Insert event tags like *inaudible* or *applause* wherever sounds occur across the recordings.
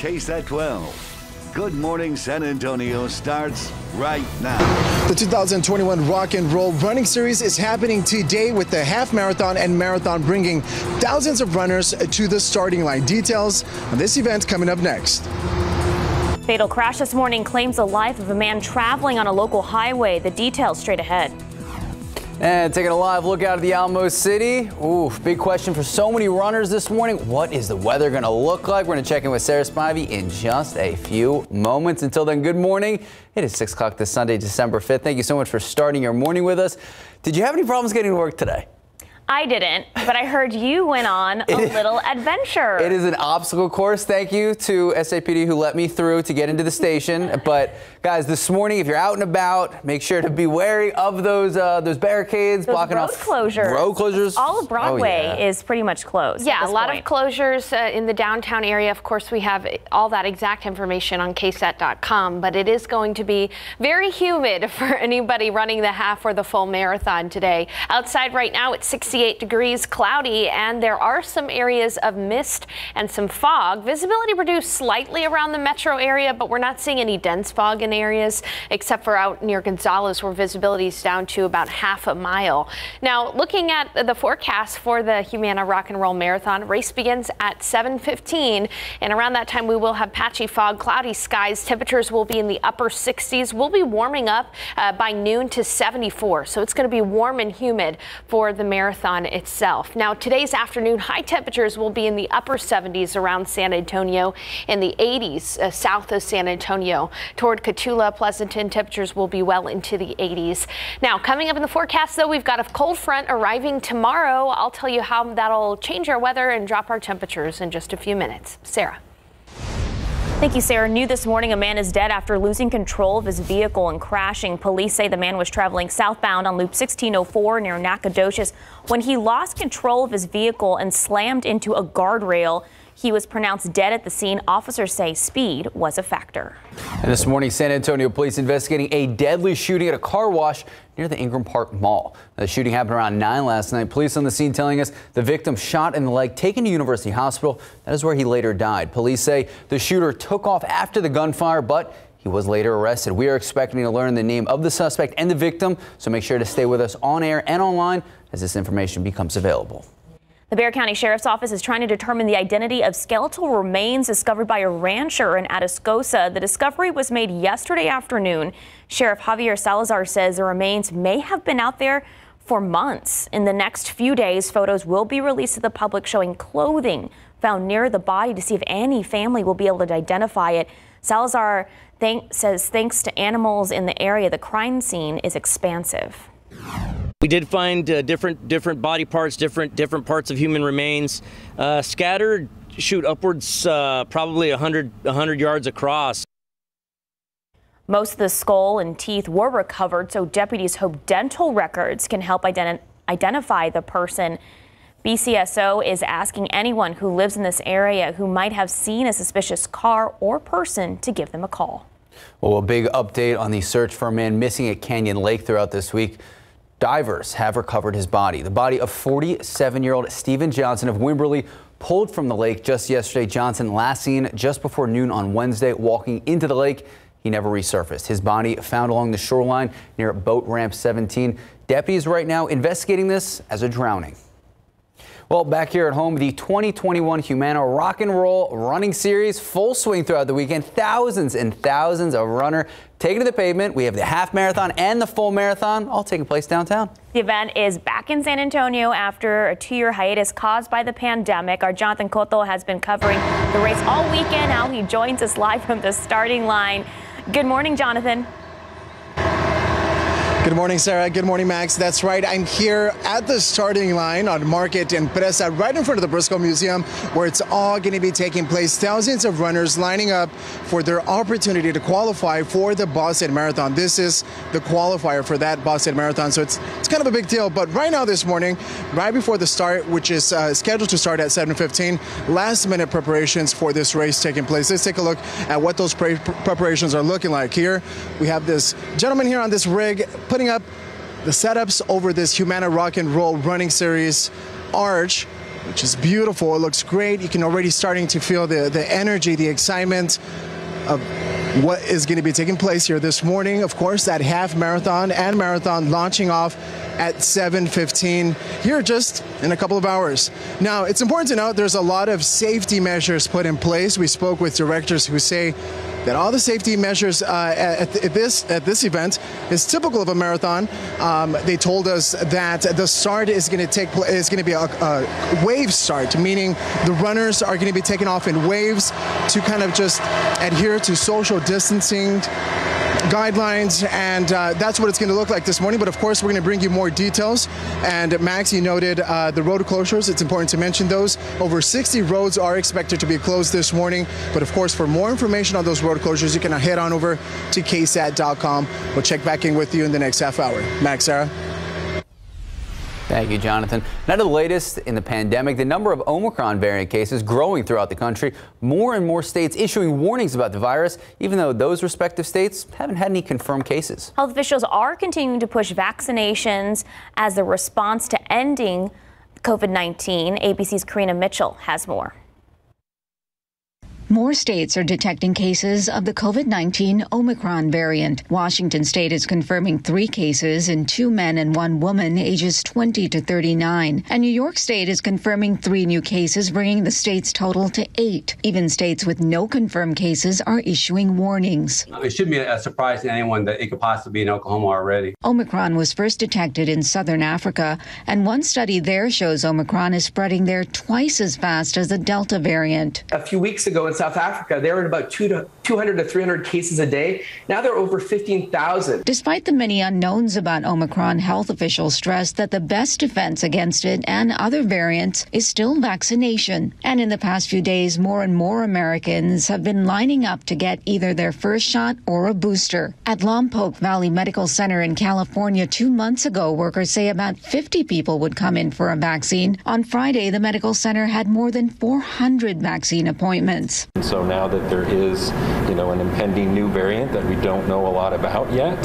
KSAT 12. Good Morning San Antonio starts right now. The 2021 Rock and Roll Running Series is happening today with the half marathon and marathon bringing thousands of runners to the starting line. Details on this event coming up next. Fatal crash this morning claims the life of a man traveling on a local highway. The details straight ahead. And taking a live look out of the Alamo City. Ooh, big question for so many runners this morning. What is the weather going to look like? We're going to check in with Sarah Spivey in just a few moments. Until then, good morning. It is 6 o'clock this Sunday, December 5th. Thank you so much for starting your morning with us. Did you have any problems getting to work today? I didn't, but I heard you went on *laughs* a little adventure. It is an obstacle course. Thank you to SAPD who let me through to get into the station. But guys, this morning, if you're out and about, make sure to be wary of those uh, those barricades those blocking road off closures. Road closures. All of Broadway Oh, yeah. is pretty much closed. Yeah, a lot point. of closures uh, in the downtown area. Of course, we have all that exact information on ksat.com, but it is going to be very humid *laughs* for anybody running the half or the full marathon today. Outside right now, it's 68 degrees, cloudy, and there are some areas of mist and some fog. Visibility reduced slightly around the metro area, but we're not seeing any dense fog in areas except for out near Gonzales, where visibility is down to about half a mile. Now, looking at the forecast for the Humana Rock and Roll Marathon, race begins at 7:15, and around that time we will have patchy fog, cloudy skies. Temperatures will be in the upper 60s. We'll be warming up uh, by noon to 74, so it's going to be warm and humid for the marathon itself. Now, today's afternoon high temperatures will be in the upper 70s around San Antonio, in the 80s uh, south of San Antonio. Toward Cotulla, Pleasanton, temperatures will be well into the 80s. Now, coming up in the forecast, though, we've got a cold front arriving tomorrow. I'll tell you how that'll change our weather and drop our temperatures in just a few minutes. Sarah. Thank you, Sarah. New this morning, a man is dead after losing control of his vehicle and crashing. Police say the man was traveling southbound on Loop 1604 near Nacogdoches when he lost control of his vehicle and slammed into a guardrail. He was pronounced dead at the scene. Officers say speed was a factor. And this morning, San Antonio police investigating a deadly shooting at a car wash near the Ingram Park Mall. The shooting happened around 9 last night. Police on the scene telling us the victim shot in the leg, taken to University Hospital. That is where he later died. Police say the shooter took off after the gunfire, but he was later arrested. We are expecting to learn the name of the suspect and the victim, so make sure to stay with us on air and online as this information becomes available. The Bexar County Sheriff's Office is trying to determine the identity of skeletal remains discovered by a rancher in Atascosa. The discovery was made yesterday afternoon. Sheriff Javier Salazar says the remains may have been out there for months. In the next few days, photos will be released to the public showing clothing found near the body to see if any family will be able to identify it. Salazar thank, says thanks to animals in the area, the crime scene is expansive. We did find uh, different different body parts, different different parts of human remains uh, scattered, shoot upwards, uh, probably 100 100 yards across. Most of the skull and teeth were recovered, so deputies hope dental records can help identi- identify the person. BCSO is asking anyone who lives in this area who might have seen a suspicious car or person to give them a call. Well, a big update on the search for a man missing at Canyon Lake throughout this week. Divers have recovered his body. The body of 47 year old Stephen Johnson of Wimberley pulled from the lake just yesterday. Johnson last seen just before noon on Wednesday walking into the lake. He never resurfaced. His body found along the shoreline near boat ramp 17. Deputies right now investigating this as a drowning. Well, back here at home, the 2021 Humana Rock and Roll Running Series full swing throughout the weekend. Thousands and thousands of runner taking to the pavement. We have the half marathon and the full marathon all taking place downtown. The event is back in San Antonio after a two year hiatus caused by the pandemic. Our Jonathan Cotto has been covering the race all weekend. Now he joins us live from the starting line. Good morning, Jonathan. Good morning, Sarah. Good morning, Max. That's right. I'm here at the starting line on Market and Presa, right in front of the Briscoe Museum, where it's all going to be taking place. Thousands of runners lining up for their opportunity to qualify for the Boston Marathon. This is the qualifier for that Boston Marathon, so it's it's kind of a big deal. But right now, this morning, right before the start, which is uh, scheduled to start at 7:15, last-minute preparations for this race taking place. Let's take a look at what those pre- preparations are looking like. Here, we have this gentleman here on this rig putting up the setups over this Humana Rock and Roll running series arch which is beautiful. It looks great. You can already starting to feel the, the energy, the excitement of what is going to be taking place here this morning. Of course, that half marathon and marathon launching off at 7:15 here just in a couple of hours. Now, it's important to note there's a lot of safety measures put in place. We spoke with directors who say that all the safety measures uh, at, at, this at this event is typical of a marathon. Um, they told us that the start is going to take is going to be a, a, wave start, meaning the runners are going to be taken off in waves to kind of just adhere to social distancing guidelines, and uh, that's what it's going to look like this morning. But of course, we're going to bring you more details. And Max, you noted uh, the road closures. It's important to mention those. Over 60 roads are expected to be closed this morning. But of course, for more information on those road closures, you can head on over to ksat.com. We'll check back in with you in the next half hour. Max, Sarah. Thank you, Jonathan. Now to the latest in the pandemic, the number of Omicron variant cases growing throughout the country. More and more states issuing warnings about the virus, even though those respective states haven't had any confirmed cases. Health officials are continuing to push vaccinations as a response to ending COVID-19. ABC's Karina Mitchell has more. More states are detecting cases of the COVID 19 Omicron variant. Washington state is confirming three cases in two men and one woman, ages 20 to 39. And New York state is confirming three new cases, bringing the state's total to eight. Even states with no confirmed cases are issuing warnings. It shouldn't be a surprise to anyone that it could possibly be in Oklahoma already. Omicron was first detected in southern Africa, and one study there shows Omicron is spreading there twice as fast as the Delta variant. A few weeks ago, in South Africa, they were at about two to 200 to 300 cases a day. Now they're over 15,000. Despite the many unknowns about Omicron, health officials stress that the best defense against it and other variants is still vaccination. And in the past few days, more and more Americans have been lining up to get either their first shot or a booster. At Lompoc Valley Medical Center in California two months ago, workers say about 50 people would come in for a vaccine. On Friday, the medical center had more than 400 vaccine appointments. And so now that there is, you know, an impending new variant that we don't know a lot about yet,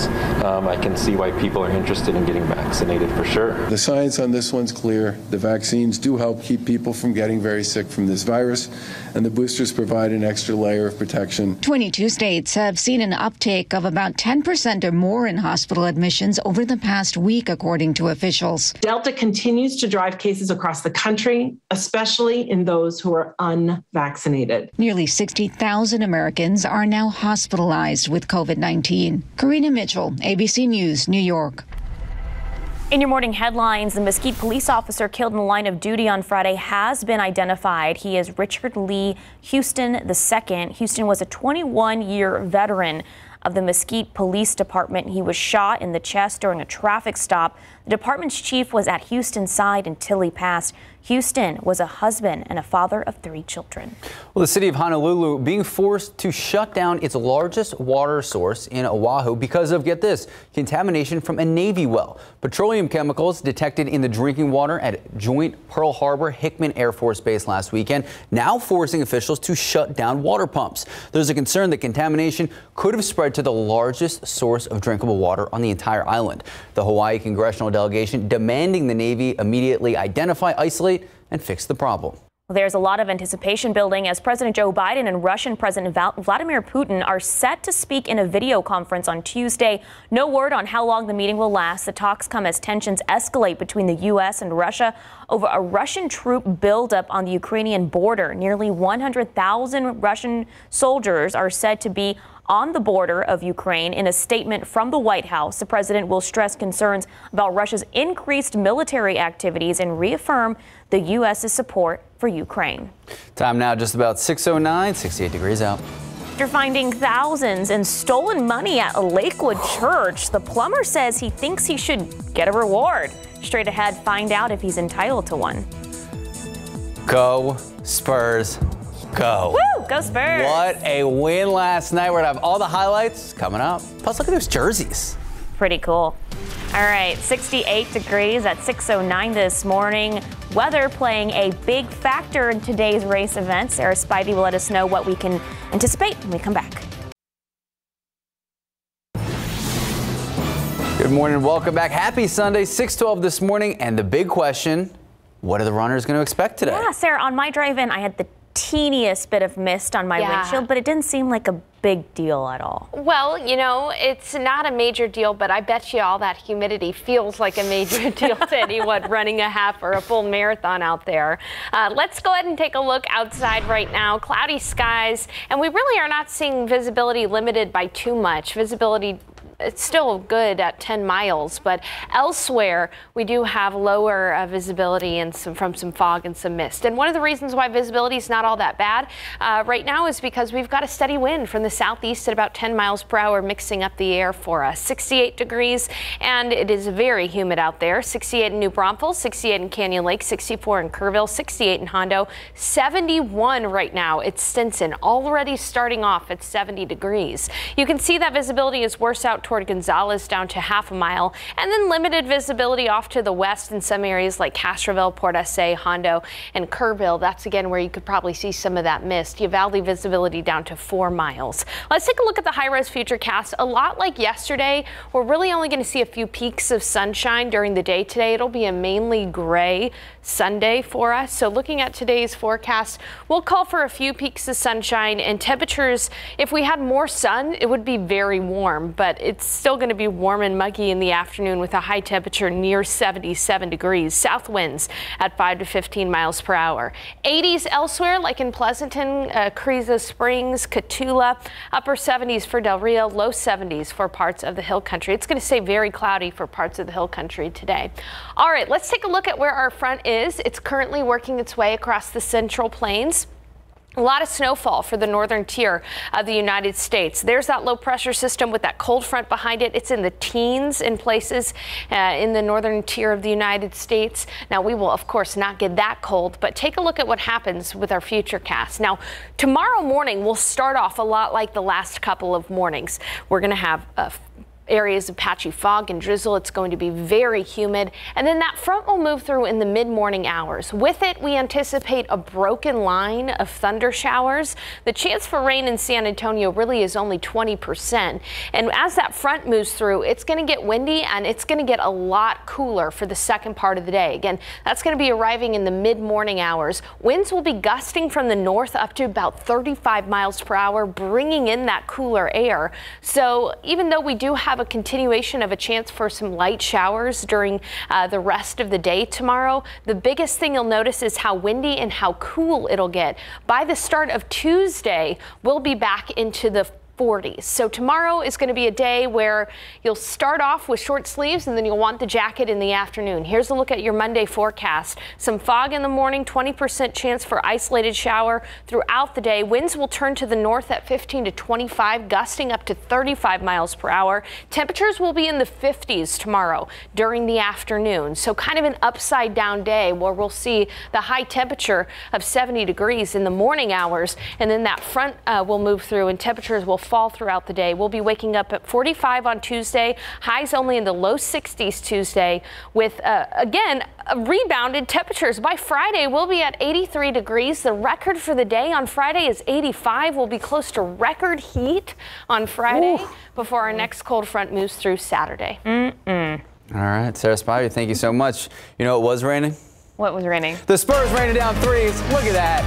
um, I can see why people are interested in getting vaccinated for sure. The science on this one's clear. The vaccines do help keep people from getting very sick from this virus, and the boosters provide an extra layer of protection. 22 states have seen an uptake of about 10% or more in hospital admissions over the past week, according to officials. Delta continues to drive cases across the country, especially in those who are unvaccinated. Nearly 60,000 Americans are now hospitalized with COVID 19. Karina Mitchell, ABC News, New York. In your morning headlines, the Mesquite police officer killed in the line of duty on Friday has been identified. He is Richard Lee Houston II. Houston was a 21 year veteran of the Mesquite Police Department. He was shot in the chest during a traffic stop. The department's chief was at Houston's side until he passed. Houston was a husband and a father of three children. Well, the city of Honolulu being forced to shut down its largest water source in Oahu because of, get this, contamination from a Navy well. Petroleum chemicals detected in the drinking water at Joint Pearl Harbor Hickam Air Force Base last weekend, now forcing officials to shut down water pumps. There's a concern that contamination could have spread to the largest source of drinkable water on the entire island. The Hawaii congressional delegation demanding the Navy immediately identify, isolate, and fix the problem. There's a lot of anticipation building as President Joe Biden and Russian President Vladimir Putin are set to speak in a video conference on Tuesday. No word on how long the meeting will last. The talks come as tensions escalate between the U.S. and Russia over a Russian troop buildup on the Ukrainian border. Nearly 100,000 Russian soldiers are said to be on the border of Ukraine. In a statement from the White House, the president will stress concerns about Russia's increased military activities and reaffirm the U.S.'s support for Ukraine. Time now just about 609, 68 degrees out. After finding thousands in stolen money at a Lakewood church, the plumber says he thinks he should get a reward. Straight ahead, find out if he's entitled to one. Go Spurs go. Woo! Go Spurs! What a win last night. We're going to have all the highlights coming up. Plus, look at those jerseys. Pretty cool. All right, 68 degrees at 6.09 this morning. Weather playing a big factor in today's race event. Sarah Spivey will let us know what we can anticipate when we come back. Good morning. Welcome back. Happy Sunday, 612 this morning. And the big question what are the runners going to expect today? Yeah, Sarah, on my drive in, I had the teeniest bit of mist on my Yeah. windshield, but it didn't seem like a big deal at all. Well, you know, it's not a major deal, but I bet you all that humidity feels like a major *laughs* deal to anyone running a half or a full marathon out there. Uh, let's go ahead and take a look outside right now. Cloudy skies, and we really are not seeing visibility limited by too much. Visibility it's still good at 10 miles, but elsewhere we do have lower uh, visibility and some from some fog and some mist. And one of the reasons why visibility is not all that bad uh, right now is because we've got a steady wind from the southeast at about 10 miles per hour, mixing up the air for us. 68 degrees, and it is very humid out there. 68 in New Braunfels, 68 in Canyon Lake, 64 in Kerrville, 68 in Hondo, 71 right now. It's Stinson, already starting off at 70 degrees. You can see that visibility is worse out toward Gonzales down to half a mile, and then limited visibility off to the west in some areas like Castroville, Port SA, Hondo, and Kerrville. That's again where you could probably see some of that mist. Uvalde visibility down to four miles. Let's take a look at the high res future cast. A lot like yesterday, we're really only going to see a few peaks of sunshine during the day today. It'll be a mainly gray Sunday for us. So looking at today's forecast, we'll call for a few peaks of sunshine and temperatures. If we had more sun, it would be very warm, but it's still going to be warm and muggy in the afternoon with a high temperature near 77 degrees. South winds at 5 to 15 miles per hour. 80s elsewhere, like in Pleasanton, uh, Springs, Cotulla, upper 70s for Del Rio, low 70s for parts of the hill country. It's going to stay very cloudy for parts of the hill country today. All right, let's take a look at where our front is. It's currently working its way across the central plains. A lot of snowfall for the northern tier of the United States. There's that low pressure system with that cold front behind it. It's in the teens in places uh, in the northern tier of the United States. Now, we will, of course, not get that cold, but take a look at what happens with our future cast. Now, tomorrow morning we'll start off a lot like the last couple of mornings. We're going to have a areas of patchy fog and drizzle. It's going to be very humid. And then that front will move through in the mid morning hours. With it, we anticipate a broken line of thunder showers. The chance for rain in San Antonio really is only 20%. And as that front moves through, it's going to get windy and it's going to get a lot cooler for the second part of the day. Again, that's going to be arriving in the mid morning hours. Winds will be gusting from the north up to about 35 miles per hour, bringing in that cooler air. So even though we do have a continuation of a chance for some light showers during uh, the rest of the day tomorrow, the biggest thing you'll notice is how windy and how cool it'll get. By the start of Tuesday, we'll be back into the 40s. So tomorrow is going to be a day where you'll start off with short sleeves and then you'll want the jacket in the afternoon. Here's a look at your Monday forecast. Some fog in the morning, 20% chance for isolated shower throughout the day. Winds will turn to the north at 15 to 25, gusting up to 35 miles per hour. Temperatures will be in the 50s tomorrow during the afternoon. So kind of an upside down day where we'll see the high temperature of 70 degrees in the morning hours and then that front uh, will move through and temperatures will fall throughout the day. We'll be waking up at 45 on Tuesday, highs only in the low 60s Tuesday, with uh, again rebounded temperatures. By Friday, we'll be at 83 degrees. The record for the day on Friday is 85. We'll be close to record heat on Friday Ooh. before our next cold front moves through Saturday. Mm-mm. All right, Sarah Spivey, thank you so much. You know it was raining? What was raining? The Spurs raining down threes. Look at that.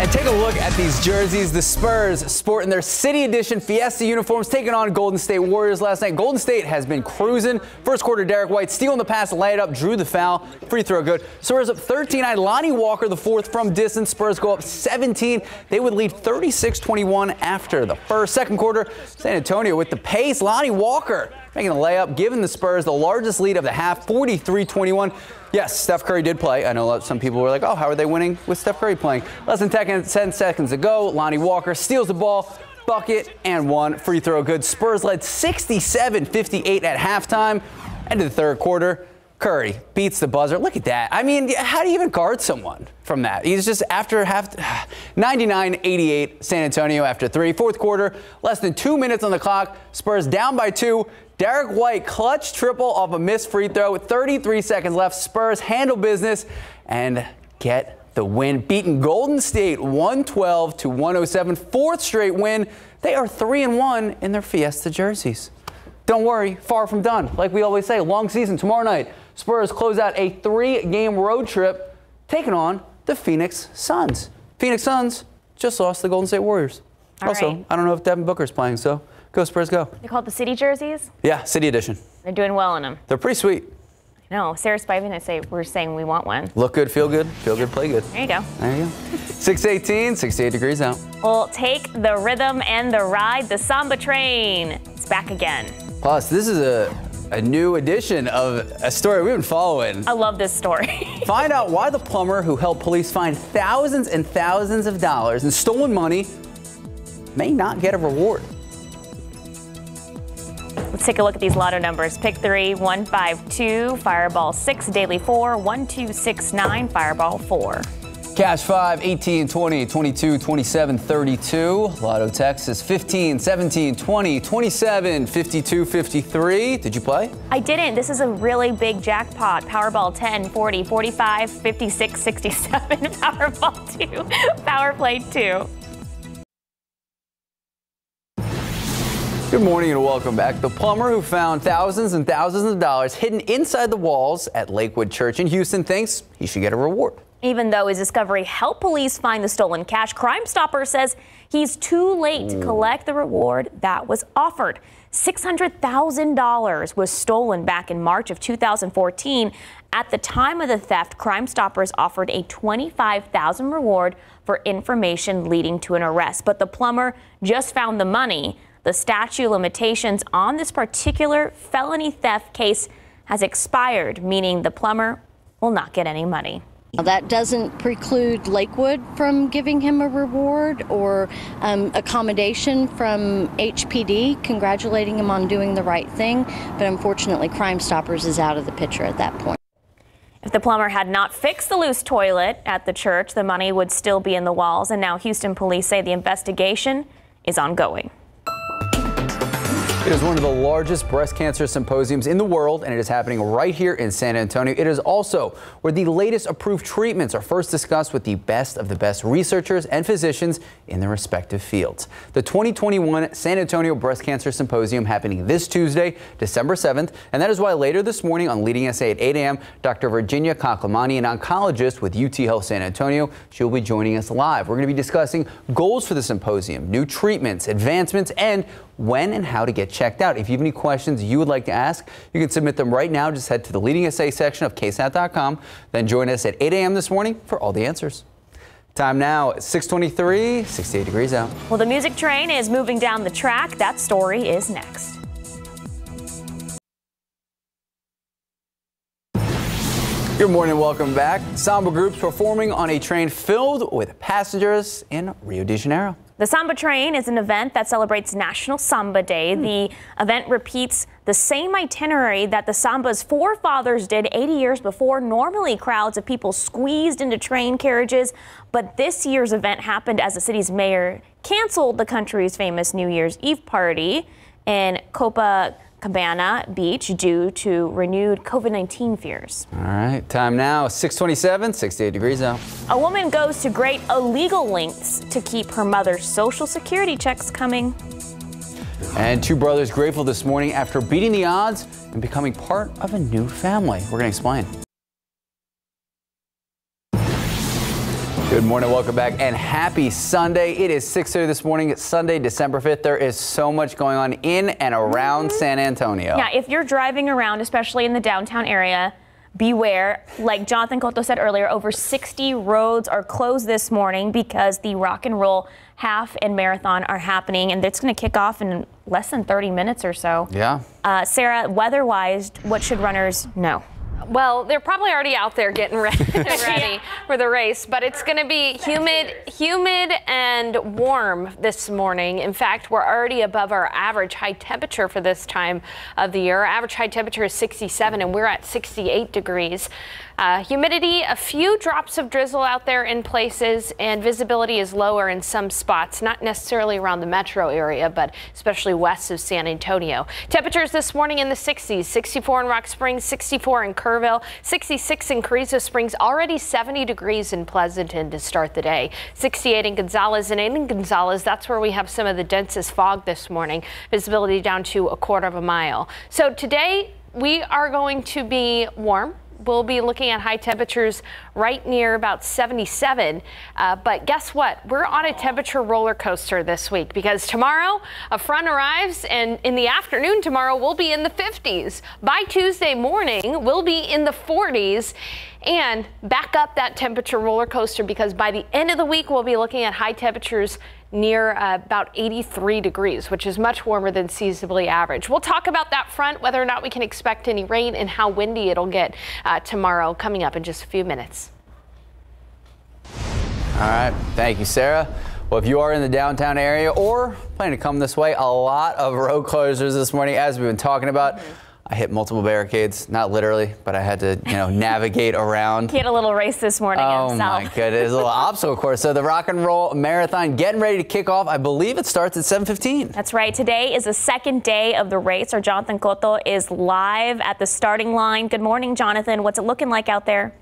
And take a look at these jerseys. The Spurs sporting their City Edition Fiesta uniforms, taking on Golden State Warriors last night. Golden State has been cruising. First quarter, Derrick White stealing the pass, lay it up, drew the foul. Free throw good. Spurs up 13-9. Lonnie Walker, the fourth from distance. Spurs go up 17. They would lead 36-21 after the first. Second quarter, San Antonio with the pace. Lonnie Walker making the layup, giving the Spurs the largest lead of the half, 43-21. Yes, Steph Curry did play. I know some people were like, oh, how are they winning with Steph Curry playing? Less than 10 seconds ago, Lonnie Walker steals the ball, bucket, and one. Free throw good. Spurs led 67-58 at halftime. End of the third quarter. Curry beats the buzzer. Look at that. I mean, how do you even guard someone from that? He's just after half *sighs* 99-88 San Antonio after three. Fourth quarter, less than two minutes on the clock. Spurs down by two. Derrick White clutch triple off a missed free throw with 33 seconds left. Spurs handle business and get the win, beating Golden State 112 to 107. Fourth straight win. They are 3 and 1 in their Fiesta jerseys. Don't worry, far from done. Like we always say, long season tomorrow night. Spurs close out a three game road trip taking on the Phoenix Suns. Phoenix Suns just lost the Golden State Warriors. All also, right. I don't know if Devin Booker's playing, so go Spurs, go. They're called the city jerseys. Yeah, City Edition. They're doing well in them. They're pretty sweet. No, Sarah Spivey and I say we're saying we want one. Look good, feel good, feel good, play good. There you go. There you go. 618, 68 degrees out. We'll take the rhythm and the ride. The Samba train. It's back again. Plus, this is a, a new edition of a story we've been following. I love this story. *laughs* Find out why the plumber who helped police find thousands and thousands of dollars in stolen money may not get a reward. Let's take a look at these lotto numbers. Pick three, one, five, two, Fireball six, Daily four, one, two, six, nine, Fireball four. Cash 5, 18, 20, 22, 27, 32. Lotto Texas 15, 17, 20, 27, 52, 53. Did you play? I didn't. This is a really big jackpot. Powerball 10, 40, 45, 56, 67, *laughs* Powerball 2, Power Play 2. Good morning and welcome back. The plumber who found thousands and thousands of dollars hidden inside the walls at Lakewood Church in Houston thinks he should get a reward. Even though his discovery helped police find the stolen cash, Crime Stopper says he's too late to collect the reward that was offered. $600,000 was stolen back in March of 2014. At the time of the theft, Crime Stoppers offered a 25,000 reward for information leading to an arrest. But the plumber just found the money. The statute limitations on this particular felony theft case has expired, meaning the plumber will not get any money. That doesn't preclude Lakewood from giving him a reward or um, accommodation from HPD, congratulating him on doing the right thing. But unfortunately, Crime Stoppers is out of the picture at that point. If the plumber had not fixed the loose toilet at the church, the money would still be in the walls. And now Houston police say the investigation is ongoing. It is one of the largest breast cancer symposiums in the world, and it is happening right here in San Antonio. It is also where the latest approved treatments are first discussed with the best of the best researchers and physicians in their respective fields. The 2021 San Antonio Breast Cancer Symposium happening this Tuesday, December 7th, and that is why later this morning on Leading SA at 8 a.m., Dr. Virginia Kaklamani, an oncologist with UT Health San Antonio, she will be joining us live. We're going to be discussing goals for the symposium, new treatments, advancements, and when and how to get checked out. If you have any questions you would like to ask, you can submit them right now. Just head to the Leading SA section of ksat.com. Then join us at 8 a.m. this morning for all the answers. Time now, 623, 68 degrees out. Well, the music train is moving down the track. That story is next. Good morning, welcome back. Samba groups performing on a train filled with passengers in Rio de Janeiro. The Samba Train is an event that celebrates National Samba Day. Hmm. The event repeats the same itinerary that the Samba's forefathers did 80 years before. Normally, crowds of people squeezed into train carriages, but this year's event happened as the city's mayor canceled the country's famous New Year's Eve party in Copacabana Beach due to renewed COVID 19 fears. All right, time now, 627, 68 degrees out. A woman goes to great illegal lengths to keep her mother's social security checks coming. And two brothers grateful this morning after beating the odds and becoming part of a new family. We're going to explain. Good morning, welcome back, and happy Sunday. It is 6:30 this morning. It's Sunday, December 5th. There is so much going on in and around San Antonio. Yeah, if you're driving around, especially in the downtown area, beware. Like Jonathan Cotto said earlier, over 60 roads are closed this morning because the rock and roll half and marathon are happening, and it's going to kick off in less than 30 minutes or so. Yeah. Uh, Sarah, weather-wise, what should runners know? Well, they're probably already out there getting ready, *laughs* *laughs* ready for the race, but it's going to be humid, humid and warm this morning. In fact, we're already above our average high temperature for this time of the year. Our average high temperature is 67 and we're at 68 degrees. Uh, humidity, a few drops of drizzle out there in places, and visibility is lower in some spots, not necessarily around the metro area, but especially west of San Antonio. Temperatures this morning in the 60s, 64 in Rock Springs, 64 in Kerrville, 66 in Carrizo Springs, already 70 degrees in Pleasanton to start the day, 68 in Gonzales, and in Gonzales, that's where we have some of the densest fog this morning, visibility down to a quarter of a mile. So today, we are going to be warm we'll be looking at high temperatures right near about 77. Uh, but guess what? We're on a temperature roller coaster this week because tomorrow a front arrives, and in the afternoon tomorrow we'll be in the 50s. By Tuesday morning, we'll be in the 40s and back up that temperature roller coaster because by the end of the week we'll be looking at high temperatures near uh, about 83 degrees, which is much warmer than seasonably average. We'll talk about that front, whether or not we can expect any rain and how windy it'll get uh, tomorrow coming up in just a few minutes. All right. Thank you, Sarah. Well, if you are in the downtown area or planning to come this way, a lot of road closures this morning, as we've been talking about. Mm -hmm. I hit multiple barricades, not literally, but I had to, you know, *laughs* navigate around. He had a little race this morning oh himself. my goodness, a little obstacle course. So the Rock and Roll Marathon getting ready to kick off. I believe it starts at 7:15. That's right. Today is the second day of the race. Our Jonathan Cotto is live at the starting line. Good morning, Jonathan. What's it looking like out there?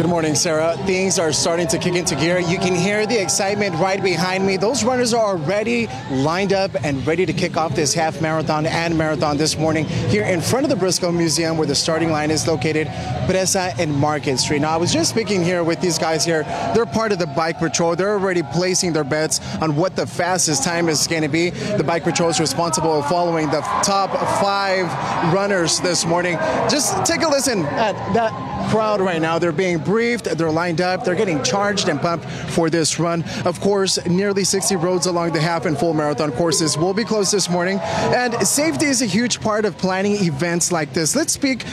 Good morning, Sarah. Things are starting to kick into gear. You can hear the excitement right behind me. Those runners are already lined up and ready to kick off this half marathon and marathon this morning here in front of the Briscoe Museum where the starting line is located, Presa and Market Street. Now, I was just speaking here with these guys here. They're part of the bike patrol. They're already placing their bets on what the fastest time is going to be. The bike patrol is responsible for following the top five runners this morning. Just take a listen at that crowd right now. They're being briefed, they're lined up, they're getting charged and pumped for this run. Of course, nearly 60 roads along the half and full marathon courses will be closed this morning. And safety is a huge part of planning events like this. Let's speak.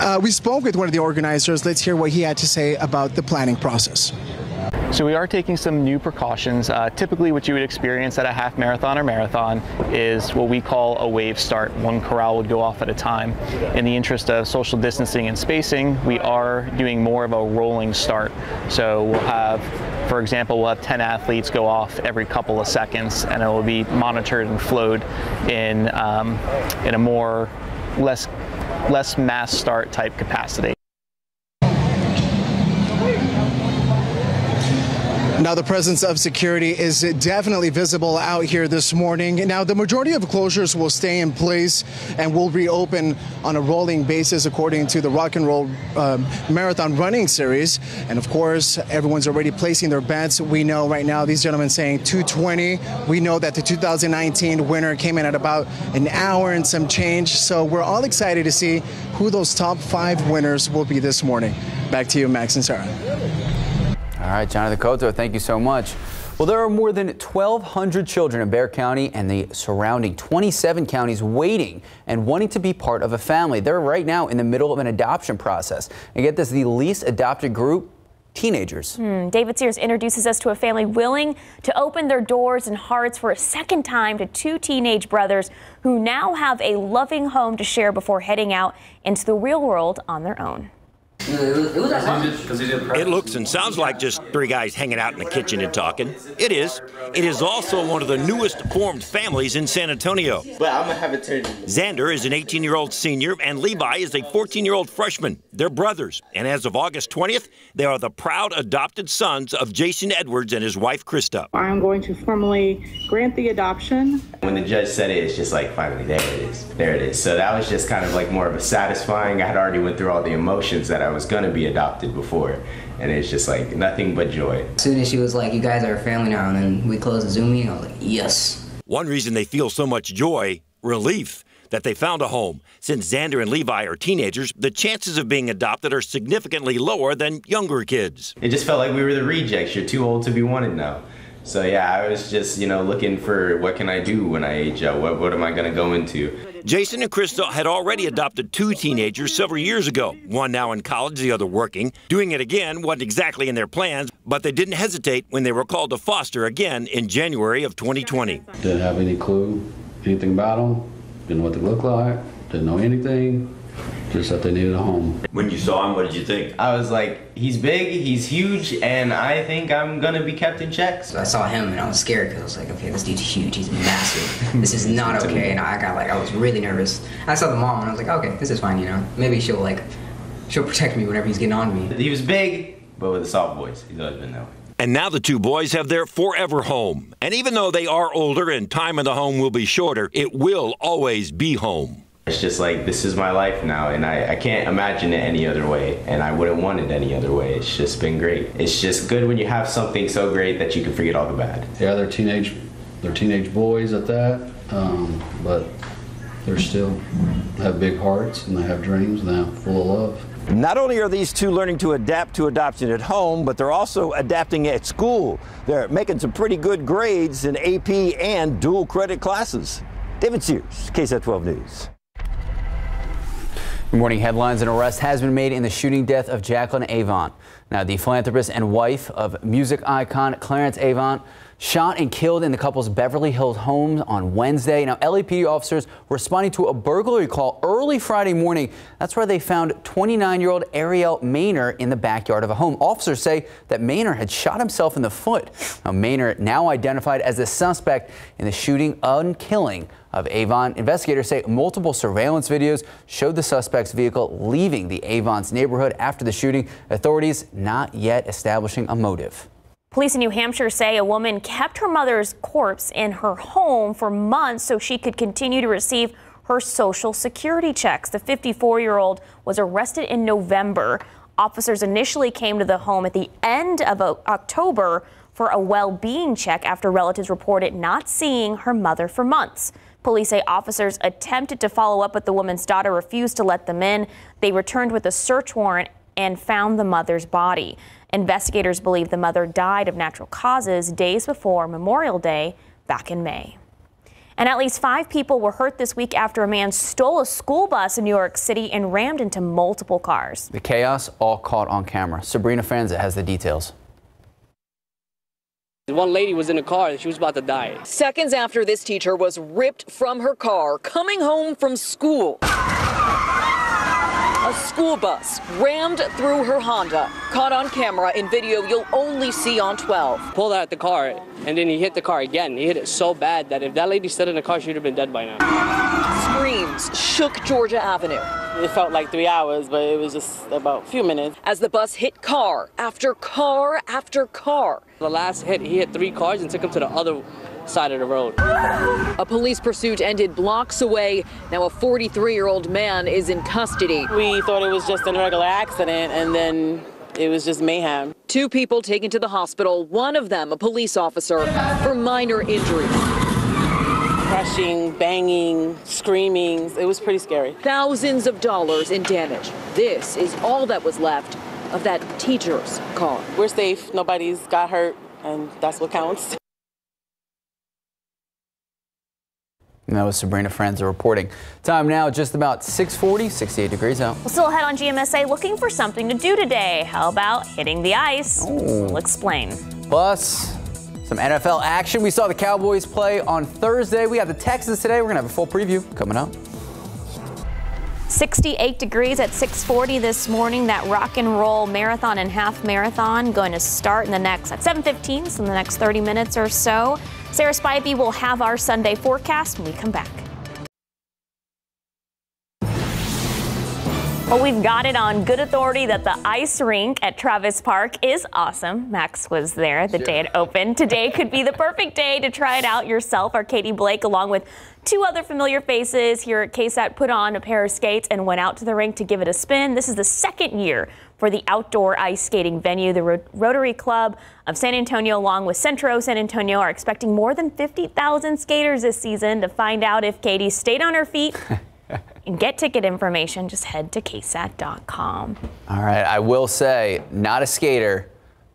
Uh, we spoke with one of the organizers. Let's hear what he had to say about the planning process. So we are taking some new precautions. Uh, typically what you would experience at a half marathon or marathon is what we call a wave start. One corral would go off at a time. In the interest of social distancing and spacing, we are doing more of a rolling start. So we'll have, for example, we'll have 10 athletes go off every couple of seconds and it will be monitored and flowed in, um, in a more less, less mass start type capacity. Now, the presence of security is definitely visible out here this morning. Now, the majority of closures will stay in place and will reopen on a rolling basis according to the Rock and Roll um, Marathon Running Series. And of course, everyone's already placing their bets. We know right now these gentlemen saying 220. We know that the 2019 winner came in at about an hour and some change. So we're all excited to see who those top five winners will be this morning. Back to you, Max and Sarah. All right, Jonathan Cotto, thank you so much. Well, there are more than 1,200 children in Bexar County and the surrounding 27 counties waiting and wanting to be part of a family. They're right now in the middle of an adoption process. And get this, the least adopted group teenagers. Hmm. David Sears introduces us to a family willing to open their doors and hearts for a second time to two teenage brothers who now have a loving home to share before heading out into the real world on their own. It looks and sounds like just three guys hanging out in the kitchen and talking. It is. It is also one of the newest formed families in San Antonio. But I'm gonna have it turned. Xander is an 18-year-old senior, and Levi is a 14-year-old freshman. They're brothers, and as of August 20th, they are the proud adopted sons of Jason Edwards and his wife Krista. I'm going to formally grant the adoption. When the judge said it, it's just like finally there it is. There it is. So that was just kind of like more of a satisfying. I had already went through all the emotions that I was going to be adopted before. And it's just like nothing but joy. As soon as she was like, you guys are a family now, and then we closed the Zoom meeting, I was like, yes. One reason they feel so much joy, relief, that they found a home. Since Xander and Levi are teenagers, the chances of being adopted are significantly lower than younger kids. It just felt like we were the rejects. You're too old to be wanted now. So yeah, I was just, you know, looking for what can I do when I age out? What, what am I going to go into? Jason and Krista had already adopted two teenagers several years ago, one now in college, the other working. Doing it again wasn't exactly in their plans, but they didn't hesitate when they were called to foster again in January of 2020. Didn't have any clue anything about them, didn't know what they looked like, didn't know anything just that they needed a home. When you saw him, what did you think? I was like, he's big, he's huge, and I think I'm gonna be kept in check. So I saw him and I was scared because I was like, okay, this dude's huge, he's massive. This is not *laughs* okay. And I got like, I was really nervous. I saw the mom and I was like, okay, this is fine, you know. Maybe she'll like, she'll protect me whenever he's getting on me. He was big, but with a soft voice. He's always been that way. And now the two boys have their forever home. And even though they are older and time in the home will be shorter, it will always be home. It's just like, this is my life now, and I, I can't imagine it any other way, and I wouldn't want it any other way. It's just been great. It's just good when you have something so great that you can forget all the bad. Yeah, they're teenage, they're teenage boys at that, um, but they're still have big hearts and they have dreams and they're full of love. Not only are these two learning to adapt to adoption at home, but they're also adapting at school. They're making some pretty good grades in AP and dual credit classes. David Sears, KSAT 12 News. Good morning headlines. An arrest has been made in the shooting death of Jacqueline Avant. Now, the philanthropist and wife of music icon Clarence Avant shot and killed in the couple's Beverly Hills home on Wednesday. Now, LAPD officers responding to a burglary call early Friday morning. That's where they found 29-year-old Aariel Maynor in the backyard of a home. Officers say that Maynor had shot himself in the foot. Now, Maynor, now identified as the suspect in the shooting and killing of Avant. Investigators say multiple surveillance videos showed the suspect's vehicle leaving the Avant's neighborhood after the shooting. Authorities not yet establishing a motive. Police in New Hampshire say a woman kept her mother's corpse in her home for months so she could continue to receive her social security checks. The 54 year old was arrested in November. Officers initially came to the home at the end of October for a well being check after relatives reported not seeing her mother for months. Police say officers attempted to follow up, but the woman's daughter refused to let them in. They returned with a search warrant and found the mother's body. Investigators believe the mother died of natural causes days before Memorial Day back in May. And at least five people were hurt this week after a man stole a school bus in New York City and rammed into multiple cars. The chaos all caught on camera. Sabrina Franza has the details. One lady was in a car and she was about to die. Seconds after this teacher was ripped from her car coming home from school. A school bus rammed through her Honda, caught on camera in video you'll only see on 12. Pulled out the car, and then he hit the car again. He hit it so bad that if that lady stood in the car, she'd have been dead by now. Screams shook Georgia Avenue. It felt like three hours, but it was just about a few minutes. As the bus hit car after car after car. The last hit, he hit three cars and took them to the other side of the road. A police pursuit ended blocks away. Now a 43-year-old man is in custody. We thought it was just a regular accident and then it was just mayhem. Two people taken to the hospital, one of them a police officer for minor injuries. Crushing, banging, screaming. It was pretty scary. Thousands of dollars in damage. This is all that was left of that teacher's car. We're safe. Nobody's got hurt, and that's what counts. *laughs* And that was Sabrina Franza reporting. Time now just about 640, 68 degrees out. We'll still ahead on GMSA looking for something to do today. How about hitting the ice? Ooh. We'll explain. Plus, some NFL action. We saw the Cowboys play on Thursday. We have the Texans today. We're going to have a full preview coming up. 68 degrees at 640 this morning. That rock and roll marathon and half marathon going to start in the next at 7:15, so in the next 30 minutes or so. Sarah Spivey will have our Sunday forecast when we come back. Well, we've got it on good authority that the ice rink at Travis Park is awesome. Max was there the sure. day it opened. Today could be the perfect day to try it out yourself. Our Katie Blake, along with two other familiar faces here at KSAT, put on a pair of skates and went out to the rink to give it a spin. This is the second year for the outdoor ice skating venue. The Rotary Club of San Antonio, along with Centro San Antonio, are expecting more than 50,000 skaters this season. To find out if Katie stayed on her feet, *laughs* and get ticket information, just head to ksat.com. All right, I will say, not a skater,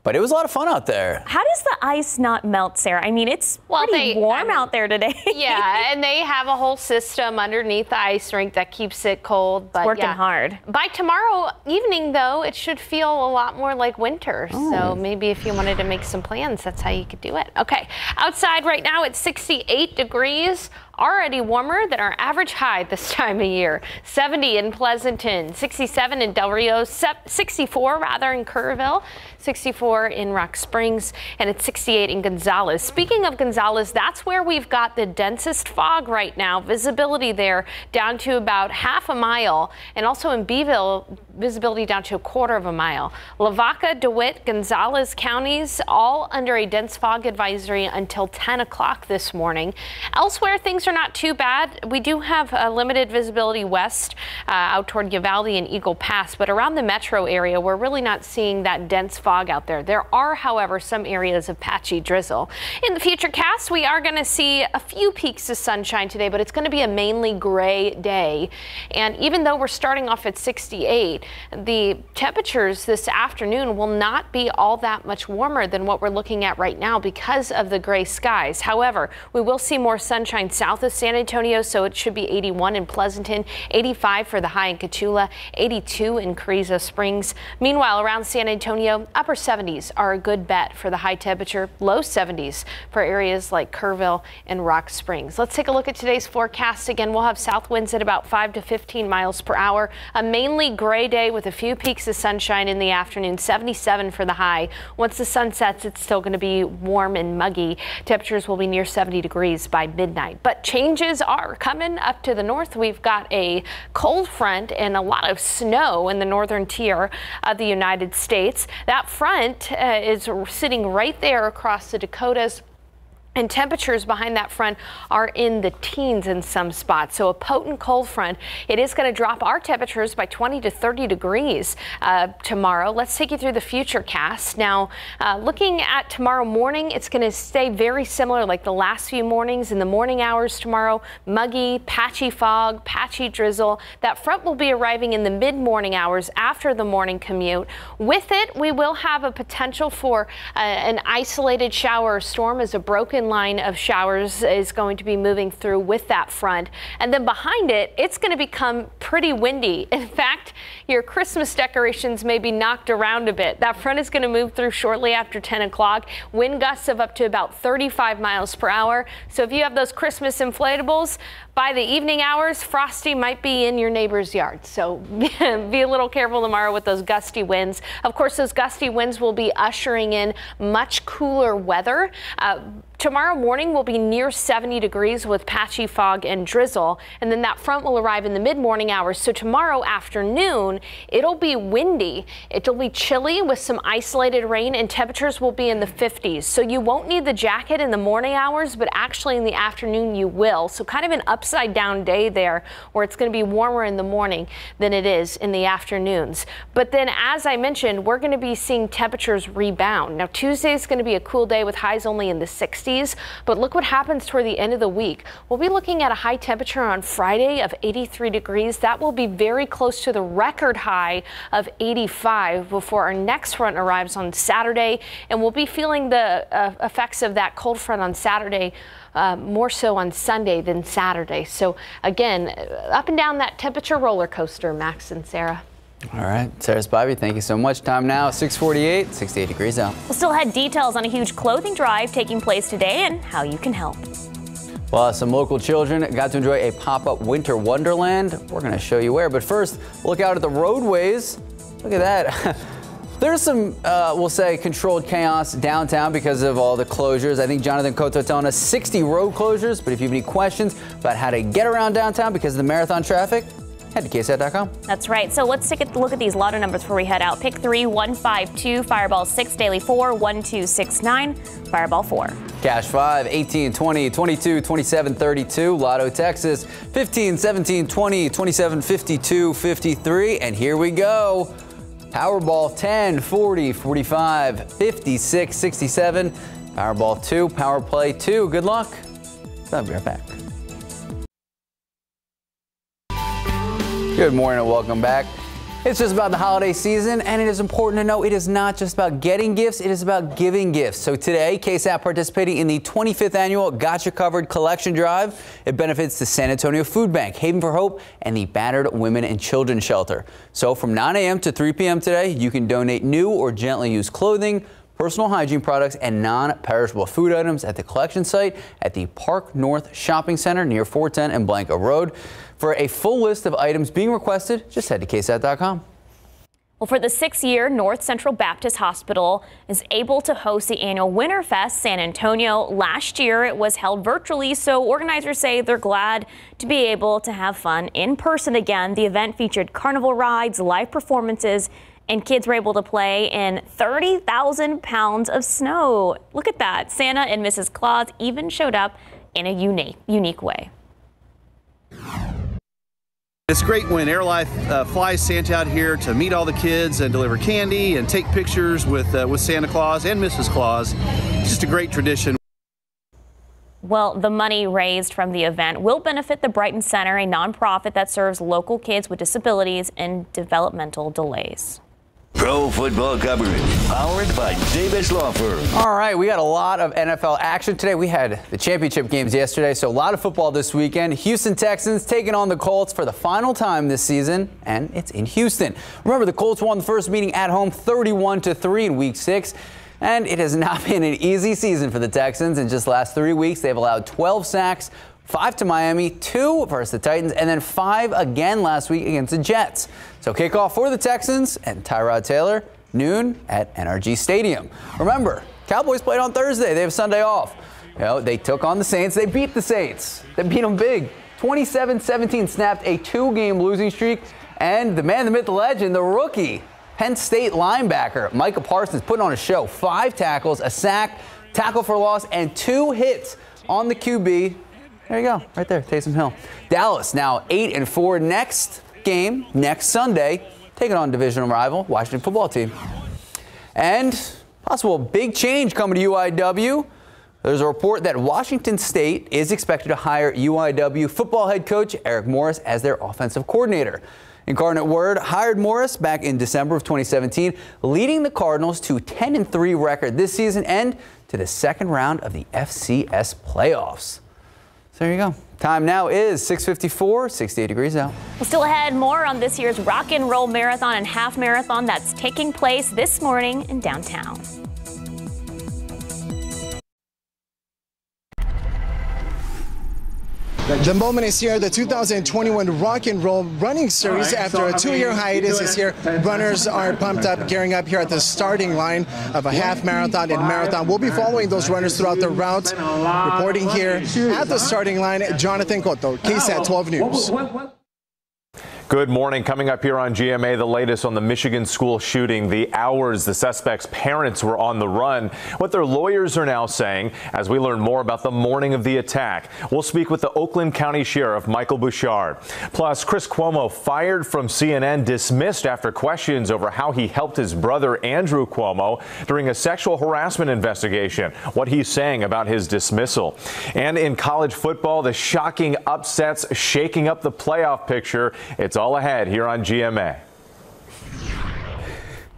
but it was a lot of fun out there. How does the ice not melt, Sarah? I mean, it's well, pretty they, warm um, out there today. *laughs* yeah, and they have a whole system underneath the ice rink that keeps it cold. But it's working yeah. hard. By tomorrow evening, though, it should feel a lot more like winter. Oh. So maybe if you wanted to make some plans, that's how you could do it. Okay, outside right now it's 68 degrees already warmer than our average high this time of year. 70 in Pleasanton, 67 in Del Rio, 64 rather in Kerrville, 64 in Rock Springs, and it's 68 in Gonzales. Speaking of Gonzales, that's where we've got the densest fog right now. Visibility there down to about half a mile, and also in Beeville, visibility down to a quarter of a mile. Lavaca, DeWitt, Gonzales counties all under a dense fog advisory until 10 o'clock this morning. Elsewhere, things are not too bad. We do have a limited visibility west uh, out toward Uvalde and Eagle Pass, but around the metro area, we're really not seeing that dense fog out there. There are, however, some areas of patchy drizzle. In the future cast, we are going to see a few peaks of sunshine today, but it's going to be a mainly gray day. And even though we're starting off at 68, the temperatures this afternoon will not be all that much warmer than what we're looking at right now because of the gray skies. However, we will see more sunshine south of San Antonio, so it should be 81 in Pleasanton, 85 for the high in Cotulla, 82 in Carrizo Springs. Meanwhile, around San Antonio, upper 70s are a good bet for the high temperature, low 70s for areas like Kerrville and Rock Springs. Let's take a look at today's forecast. Again, we'll have south winds at about 5 to 15 miles per hour. A mainly gray day with a few peaks of sunshine in the afternoon, 77 for the high. Once the sun sets, it's still going to be warm and muggy. Temperatures will be near 70 degrees by midnight. But changes are coming up to the north. We've got a cold front and a lot of snow in the northern tier of the United States. That front uh, is sitting right there across the Dakotas and temperatures behind that front are in the teens in some spots. So a potent cold front. It is going to drop our temperatures by 20 to 30 degrees uh, tomorrow. Let's take you through the future cast. Now, uh, looking at tomorrow morning, it's going to stay very similar like the last few mornings in the morning hours tomorrow. Muggy, patchy fog, patchy drizzle. That front will be arriving in the mid morning hours after the morning commute. With it, we will have a potential for uh, an isolated shower or storm as a broken line of showers is going to be moving through with that front. And then behind it, it's going to become pretty windy. In fact, your Christmas decorations may be knocked around a bit. That front is going to move through shortly after 10 o'clock. Wind gusts of up to about 35 miles per hour. So if you have those Christmas inflatables, by the evening hours, Frosty might be in your neighbor's yard. So *laughs* be a little careful tomorrow with those gusty winds. Of course, those gusty winds will be ushering in much cooler weather. Uh, Tomorrow morning will be near 70 degrees with patchy fog and drizzle, and then that front will arrive in the mid morning hours. So tomorrow afternoon, it'll be windy. It'll be chilly with some isolated rain, and temperatures will be in the 50s. So you won't need the jacket in the morning hours, but actually in the afternoon you will. So kind of an upside down day there where it's going to be warmer in the morning than it is in the afternoons. But then, as I mentioned, we're going to be seeing temperatures rebound. Now, Tuesday is going to be a cool day with highs only in the 60s. 60s. But look what happens toward the end of the week. We'll be looking at a high temperature on Friday of 83 degrees. That will be very close to the record high of 85 before our next front arrives on Saturday. And we'll be feeling the uh, effects of that cold front on Saturday. Uh, more so on Sunday than Saturday. So again, up and down that temperature roller coaster, Max and Sarah. All right, Sarah Spivey, thank you so much. Time now, 648, 68 degrees out. We'll still have details on a huge clothing drive taking place today and how you can help. Well, some local children got to enjoy a pop-up winter wonderland. We're going to show you where. But first, look out at the roadways. Look at that. *laughs* There's some, uh, we'll say, controlled chaos downtown because of all the closures. I think Jonathan us 60 road closures. But if you have any questions about how to get around downtown because of the marathon traffic, head to ksat.com. That's right. So let's take a look at these lotto numbers before we head out. Pick 3, 152, Fireball 6, Daily 4, 1269, Fireball 4. Cash 5, 18, 20, 22, 27, 32. Lotto Texas 15, 17, 20, 27, 52, 53. And here we go. Powerball 10, 40, 45, 56, 67. Powerball 2, Power Play 2. Good luck. I'll be right back. Good morning and welcome back. It's just about the holiday season, and it is important to know it is not just about getting gifts, it is about giving gifts. So today, KSAT participating in the 25th annual Gotcha Covered Collection Drive. It benefits the San Antonio Food Bank, Haven for Hope, and the Battered Women and Children Shelter. So from 9 a.m. to 3 p.m. today, you can donate new or gently used clothing, personal hygiene products, and non-perishable food items at the collection site at the Park North Shopping Center near 410 and Blanco Road. For a full list of items being requested, just head to ksat.com. Well, for the sixth year, North Central Baptist Hospital is able to host the annual Winterfest San Antonio. Last year, it was held virtually, so organizers say they're glad to be able to have fun in person again. The event featured carnival rides, live performances, and kids were able to play in 30,000 pounds of snow. Look at that. Santa and Mrs. Claus even showed up in a unique, unique way. It's great when AirLife uh, flies Santa out here to meet all the kids and deliver candy and take pictures with uh, with Santa Claus and Mrs. Claus. It's just a great tradition. Well, the money raised from the event will benefit the Brighton Center, a nonprofit that serves local kids with disabilities and developmental delays. Pro football coverage powered by Davis Law Firm. All right, we got a lot of NFL action today. We had the championship games yesterday, so a lot of football this weekend. Houston Texans taking on the Colts for the final time this season, and it's in Houston. Remember, the Colts won the first meeting at home 31 to 3 in week 6. And it has *laughs* not been an easy season for the Texans. In just last three weeks, they've allowed 12 sacks, five to Miami, two versus the Titans, and then five again last week against the Jets. So kickoff for the Texans and Tyrod Taylor, noon at NRG Stadium. Remember, Cowboys played on Thursday. They have Sunday off. You know, they took on the Saints. They beat the Saints. They beat them big. 27-17 snapped a two-game losing streak. And the man, the myth, the legend, the rookie, Penn State linebacker Micah Parsons putting on a show. Five tackles, a sack, tackle for loss, and two hits on the QB. There you go, right there, Taysom Hill. Dallas now eight and four. Next game next Sunday, taking on divisional rival Washington football team. And possible big change coming to UIW. There's a report that Washington State is expected to hire UIW football head coach Eric Morris as their offensive coordinator. Incarnate Word hired Morris back in December of 2017, leading the Cardinals to 10 and 3 record this season and to the second round of the FCS playoffs. So there you go. Time now is 6:54, 68 degrees out. Well, still ahead, more on this year's Rock and Roll Marathon and Half Marathon that's taking place this morning in downtown. The moment is here. The 2021 Rock and Roll Running Series. Right, After so, a two-year hiatus is here. Runners are pumped up, gearing up here at the starting line of a half marathon and marathon. We'll be following those runners throughout the route. Reporting here at the starting line, Jonathan Cotto, KSAT 12 News. Good morning. Coming up here on GMA, the latest on the Michigan school shooting, the hours the suspects' parents were on the run, what their lawyers are now saying as we learn more about the morning of the attack. We'll speak with the Oakland County Sheriff, Michael Bouchard. Plus, Chris Cuomo fired from CNN, dismissed after questions over how he helped his brother, Andrew Cuomo, during a sexual harassment investigation. What he's saying about his dismissal. And in college football, the shocking upsets shaking up the playoff picture. It's all ahead here on GMA.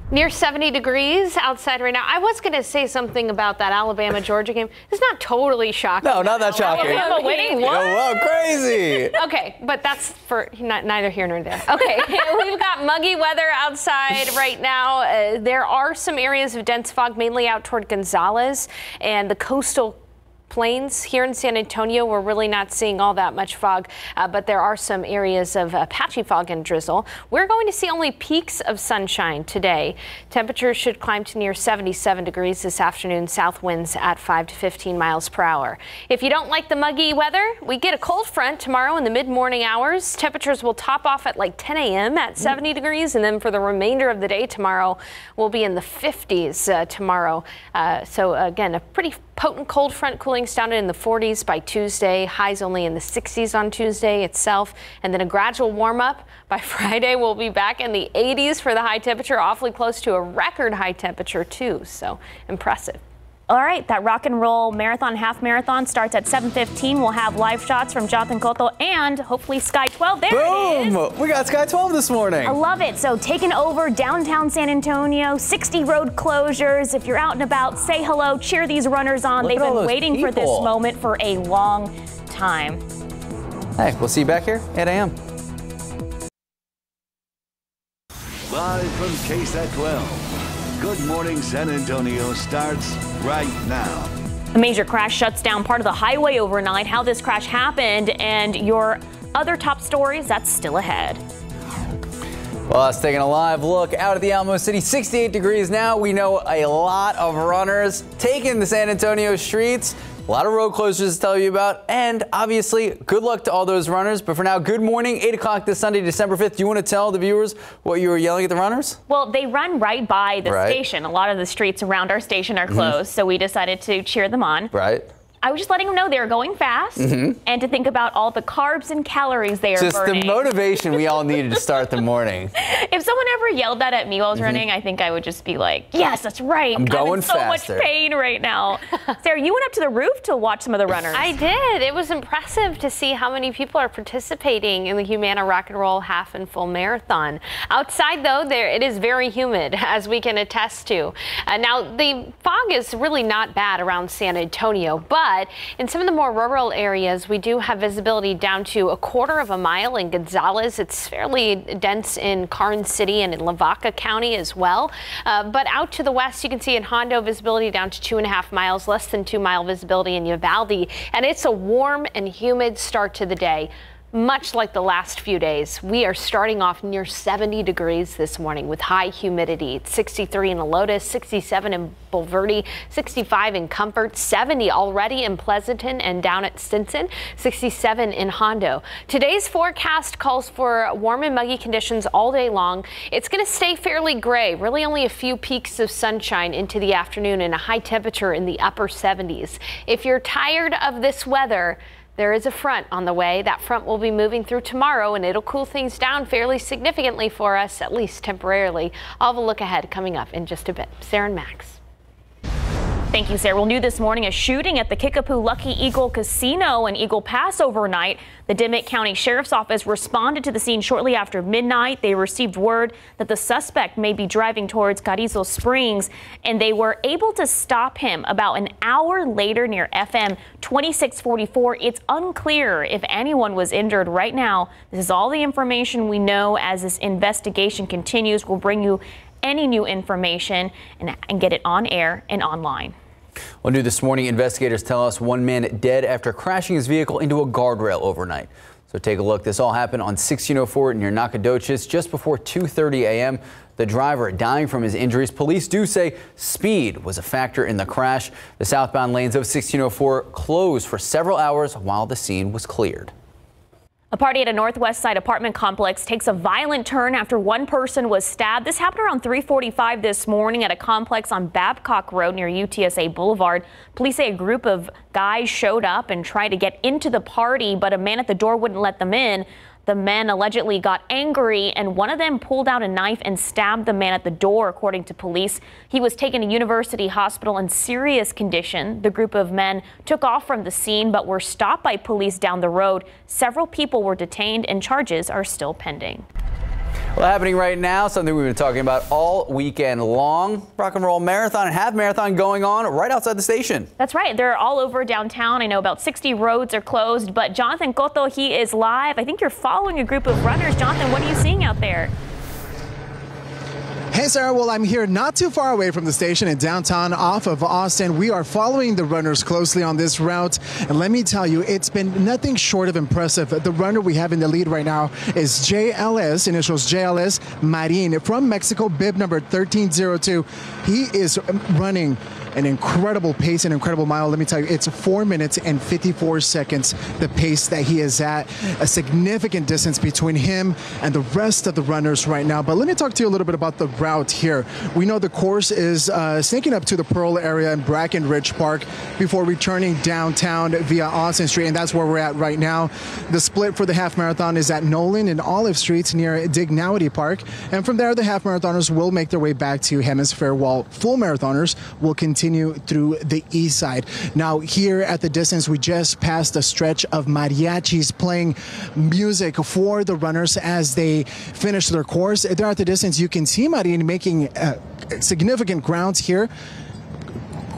Near 70 degrees outside right now. I was going to say something about that Alabama Georgia game. It's not totally shocking. No, not that shocking. Alabama winning. What? Oh, wow, crazy. okay, but that's for not, neither here nor there. Okay, *laughs* we've got muggy weather outside right now. Uh, there are some areas of dense fog, mainly out toward Gonzales and the coastal plains here in San Antonio. We're really not seeing all that much fog, uh, but there are some areas of uh, patchy fog and drizzle. We're going to see only peaks of sunshine today. Temperatures should climb to near 77 degrees this afternoon. South winds at 5 to 15 miles per hour. If you don't like the muggy weather, we get a cold front tomorrow in the mid-morning hours. Temperatures will top off at like 10 a.m. at 70 degrees, and then for the remainder of the day tomorrow, we'll be in the 50s uh, tomorrow. Uh, so again, a pretty potent cold front cooling down in the 40s by Tuesday, highs only in the 60s on Tuesday itself, and then a gradual warm up. By *laughs* Friday, we'll be back in the 80s for the high temperature, awfully close to a record high temperature, too. So impressive. All right, that rock and roll marathon, half marathon starts at 7:15. We'll have live shots from Jonathan Cotto and hopefully Sky 12. There it is. Boom! We got Sky 12 this morning. I love it. So taking over downtown San Antonio, 60 road closures. If you're out and about, say hello, cheer these runners on. Look They've been those waiting for this moment for a long time. Hey, we'll see you back here at 8 a.m. Live from KSAT 12. Good Morning San Antonio starts right now. A major crash shuts down part of the highway overnight. How this crash happened and your other top stories, that's still ahead. Well, let's take a live look out at the Alamo City. 68 degrees now. We know a lot of runners taking the San Antonio streets. A lot of road closures to tell you about. And obviously, good luck to all those runners. But for now, good morning. 8 o'clock this Sunday, December 5th. Do you want to tell the viewers what you were yelling at the runners? Well, they run right by the Right. station. A lot of the streets around our station are closed, mm-hmm. so we decided to cheer them on. Right. I was just letting them know they were going fast Mhm. and to think about all the carbs and calories they are Just burning. the motivation we all needed to start the morning. *laughs* if someone ever yelled that at me while I was Mhm. running, I think I would just be like, "Yes, that's right. I'm going in so faster." much pain right now." *laughs* Sarah, you went up to the roof to watch some of the runners. I did. It was impressive to see how many people are participating in the Humana Rock and Roll Half and Full Marathon. Outside, though, there it is very humid, *laughs* as we can attest to. Uh, now, the fog is really not bad around San Antonio, but in some of the more rural areas, we do have visibility down to a quarter of a mile in Gonzales. It's fairly dense in Karnes City and in Lavaca County as well. Uh, but out to the west, you can see in Hondo visibility down to two and a half miles, less than two mile visibility in Uvalde. And it's a warm and humid start to the day. Much like the last few days, we are starting off near 70 degrees this morning with high humidity. It's 63 in Helotes, 67 in Bulverde, 65 in Comfort, 70 already in Pleasanton and down at Stinson, 67 in Hondo. Today's forecast calls for warm and muggy conditions all day long. It's going to stay fairly gray, really only a few peaks of sunshine into the afternoon and a high temperature in the upper 70s. If you're tired of this weather, there is a front on the way. That front will be moving through tomorrow and it'll cool things down fairly significantly for us, at least temporarily. I'll have a look ahead coming up in just a bit. Sarah and Max. Thank you, Sarah. Well, new this morning, a shooting at the Kickapoo Lucky Eagle Casino in Eagle Pass overnight. The Dimmitt County Sheriff's Office responded to the scene shortly after midnight. They received word that the suspect may be driving towards Carrizo Springs, and they were able to stop him about an hour later near FM 2644. It's unclear if anyone was injured right now. This is all the information we know as this investigation continues. We'll bring you any new information and, and get it on air and online. Well, new this morning, investigators tell us one man dead after crashing his vehicle into a guardrail overnight. So take a look. This all happened on 1604 near Nacogdoches just before 2:30 a.m. The driver dying from his injuries. Police do say speed was a factor in the crash. The southbound lanes of 1604 closed for several hours while the scene was cleared. A party at a Northwest Side apartment complex takes a violent turn after one person was stabbed. This happened around 345 this morning at a complex on Babcock Road near UTSA Boulevard. Police say a group of guys showed up and tried to get into the party, but a man at the door wouldn't let them in. The men allegedly got angry and one of them pulled out a knife and stabbed the man at the door, according to police. He was taken to University Hospital in serious condition. The group of men took off from the scene but were stopped by police down the road. Several people were detained and charges are still pending. Well, happening right now, something we've been talking about all weekend long. Rock and roll marathon and half marathon going on right outside the station. That's right. They're all over downtown. I know about 60 roads are closed, but Jonathan Cotto, he is live. I think you're following a group of runners. Jonathan, what are you seeing out there? Hey, Sarah. Well, I'm here not too far away from the station in downtown off of Austin. We are following the runners closely on this route. And let me tell you, it's been nothing short of impressive. The runner we have in the lead right now is JLS, initials JLS Marin from Mexico, bib number 1302. He is running an incredible pace, an incredible mile. Let me tell you, it's four minutes and 54 seconds, the pace that he is at. A significant distance between him and the rest of the runners right now. But let me talk to you a little bit about the route here. We know the course is uh, snaking up to the Pearl area in Brackenridge Park before returning downtown via Austin Street, and that's where we're at right now. The split for the half marathon is at Nolan and Olive Streets near Dignowity Park, and from there, the half marathoners will make their way back to Hemisfair, while full marathoners will continue through the east side. Now, here at the distance, we just passed a stretch of mariachis playing music for the runners as they finish their course. There at the distance, you can see Marin making uh, significant grounds here.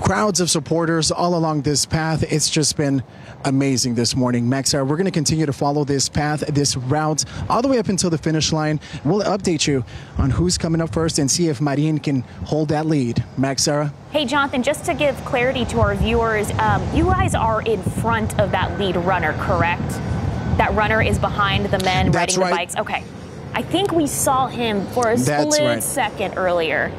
Crowds of supporters all along this path. It's just been amazing this morning. Max, Sarah, we're going to continue to follow this path, this route, all the way up until the finish line. We'll update you on who's coming up first and see if Marin can hold that lead. Max, Sarah? Hey, Jonathan, just to give clarity to our viewers, um, you guys are in front of that lead runner, correct? That runner is behind the men That's riding right. the bikes. Okay. I think we saw him for a That's split right. second earlier.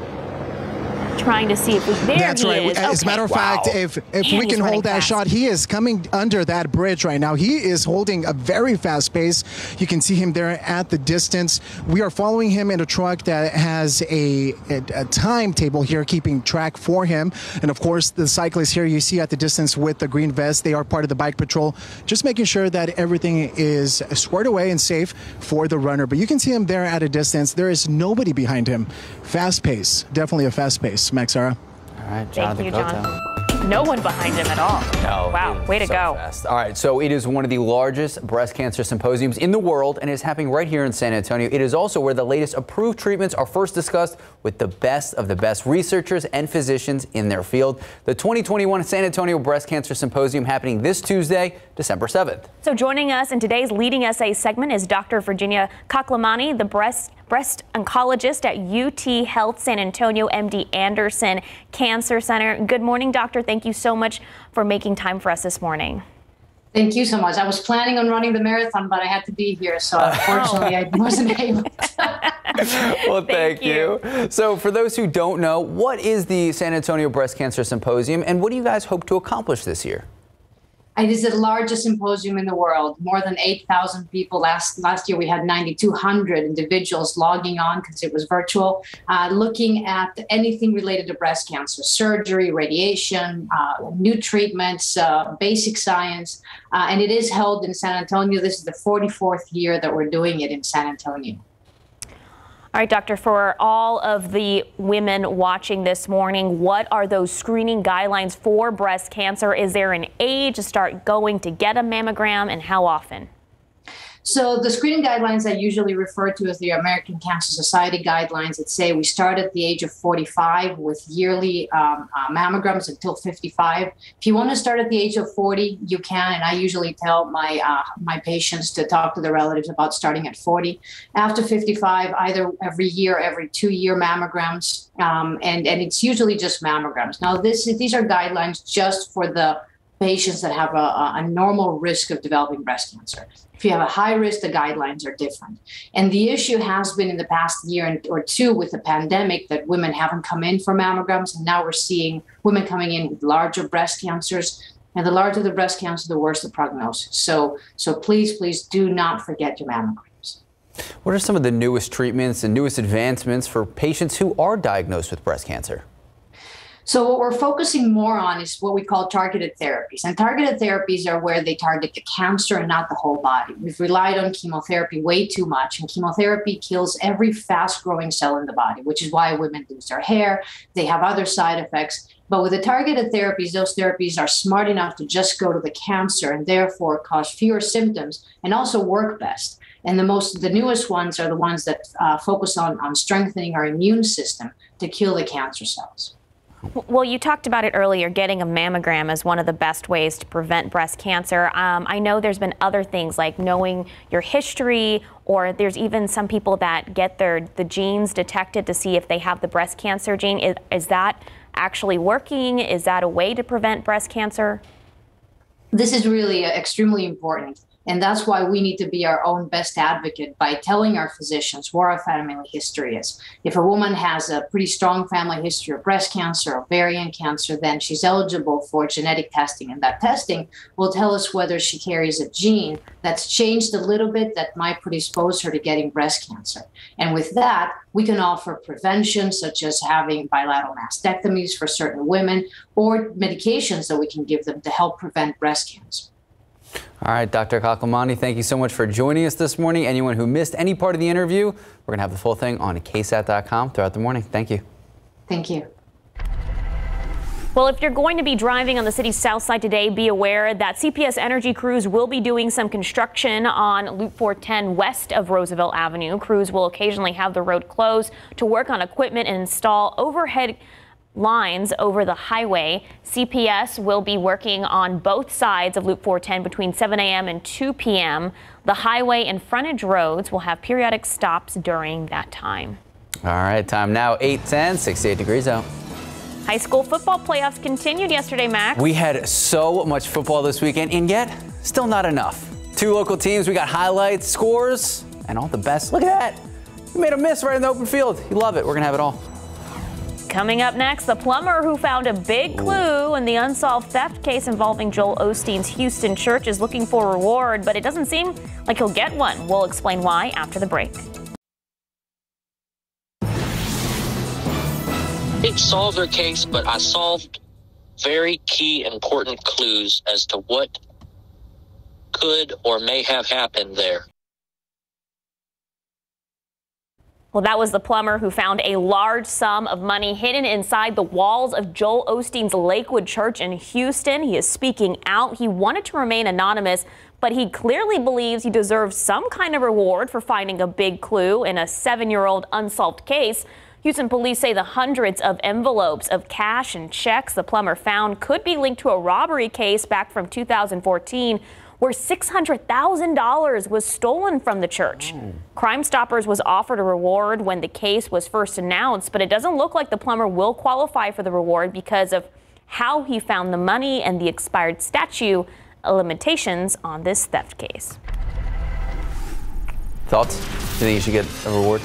Trying to see if we, there That's he right. is. As a Okay. matter of fact, if if Man, we can hold that fast. shot, he is coming under that bridge right now. He is holding a very fast pace. You can see him there at the distance. We are following him in a truck that has a, a, a timetable here, keeping track for him. And of course, the cyclists here you see at the distance with the green vest, they are part of the bike patrol, just making sure that everything is squared away and safe for the runner. But you can see him there at a distance. There is nobody behind him. Fast pace, definitely a fast pace. Max Sarah. All right, Thank you, John. No one behind him at all. No, Wow, way to so go. fast. All right, so it is one of the largest breast cancer symposiums in the world and is happening right here in San Antonio. It is also where the latest approved treatments are first discussed with the best of the best researchers and physicians in their field. The 2021 San Antonio Breast Cancer Symposium happening this Tuesday, December 7th. So joining us in today's Leading SA segment is Dr. Virginia Kaklamani, the breast breast oncologist at UT Health San Antonio MD Anderson Cancer Center. Good morning, doctor. Thank you so much for making time for us this morning. Thank you so much. I was planning on running the marathon, but I had to be here, so oh. unfortunately I wasn't *laughs* able. well, thank, you. So, for those who don't know, what is the San Antonio Breast Cancer Symposium and what do you guys hope to accomplish this year? It is the largest symposium in the world. More than 8,000 people. Last last year we had 9,200 individuals logging on because it was virtual, uh, looking at anything related to breast cancer, surgery, radiation, uh, new treatments, uh, basic science, uh, and it is held in San Antonio. This is the 44th year that we're doing it in San Antonio. All right, doctor, for all of the women watching this morning, what are those screening guidelines for breast cancer? Is there an age to start going to get a mammogram and how often? So the screening guidelines I usually refer to as the American Cancer Society guidelines that say we start at the age of 45 with yearly um, uh, mammograms until 55. If you want to start at the age of 40, you can, and I usually tell my uh, my patients to talk to their relatives about starting at 40. After 55, either every year, every two year mammograms, um, and and it's usually just mammograms. Now this these are guidelines just for the patients that have a, a normal risk of developing breast cancer. If you have a high risk, the guidelines are different. And the issue has been in the past year and or two with the pandemic that women haven't come in for mammograms. And now we're seeing women coming in with larger breast cancers. And the larger the breast cancer, the worse the prognosis. So, so please, please do not forget your mammograms. What are some of the newest treatments and newest advancements for patients who are diagnosed with breast cancer? So what we're focusing more on is what we call targeted therapies. And targeted therapies are where they target the cancer and not the whole body. We've relied on chemotherapy way too much, and chemotherapy kills every fast growing cell in the body, which is why women lose their hair. They have other side effects. But with the targeted therapies, those therapies are smart enough to just go to the cancer and therefore cause fewer symptoms and also work best. And the most, the newest ones are the ones that uh, focus on, on strengthening our immune system to kill the cancer cells. Well, you talked about it earlier. Getting a mammogram is one of the best ways to prevent breast cancer. Um, I know there's been other things like knowing your history, or there's even some people that get their the genes detected to see if they have the breast cancer gene. Is, is that actually working? Is that a way to prevent breast cancer? This is really extremely important. And that's why we need to be our own best advocate by telling our physicians what our family history is. If a woman has a pretty strong family history of breast cancer, or ovarian cancer, then she's eligible for genetic testing. And that testing will tell us whether she carries a gene that's changed a little bit that might predispose her to getting breast cancer. And with that, we can offer prevention, such as having bilateral mastectomies for certain women or medications that we can give them to help prevent breast cancer. All right, Dr. Kaklamani, thank you so much for joining us this morning. Anyone who missed any part of the interview, we're going to have the full thing on ksat.com throughout the morning. Thank you. Thank you. Well, if you're going to be driving on the city's south side today, be aware that CPS Energy crews will be doing some construction on Loop 410 west of Roosevelt Avenue. Crews will occasionally have the road closed to work on equipment and install overhead lines over the highway. CPS will be working on both sides of Loop 410 between 7 a.m. and 2 p.m. The highway and frontage roads will have periodic stops during that time. All right, time now 8:10, 68 degrees out. High school football playoffs continued yesterday, Max. We had so much football this weekend, and yet still not enough. Two local teams, we got highlights, scores, and all the best. Look at that. We made a miss right in the open field. You love it. We're going to have it all. Coming up next, the plumber who found a big clue in the unsolved theft case involving Joel Osteen's Houston church is looking for a reward, but it doesn't seem like he'll get one. We'll explain why after the break. didn't solve their case, but I solved very key important clues as to what could or may have happened there. Well, that was the plumber who found a large sum of money hidden inside the walls of Joel Osteen's Lakewood Church in Houston. He is speaking out. He wanted to remain anonymous, but he clearly believes he deserves some kind of reward for finding a big clue in a seven year old unsolved case. Houston police say the hundreds of envelopes of cash and checks the plumber found could be linked to a robbery case back from 2014 where $600,000 was stolen from the church. Oh. Crime Stoppers was offered a reward when the case was first announced, but it doesn't look like the plumber will qualify for the reward because of how he found the money and the expired statute limitations on this theft case. Thoughts? Do you think he should get a reward?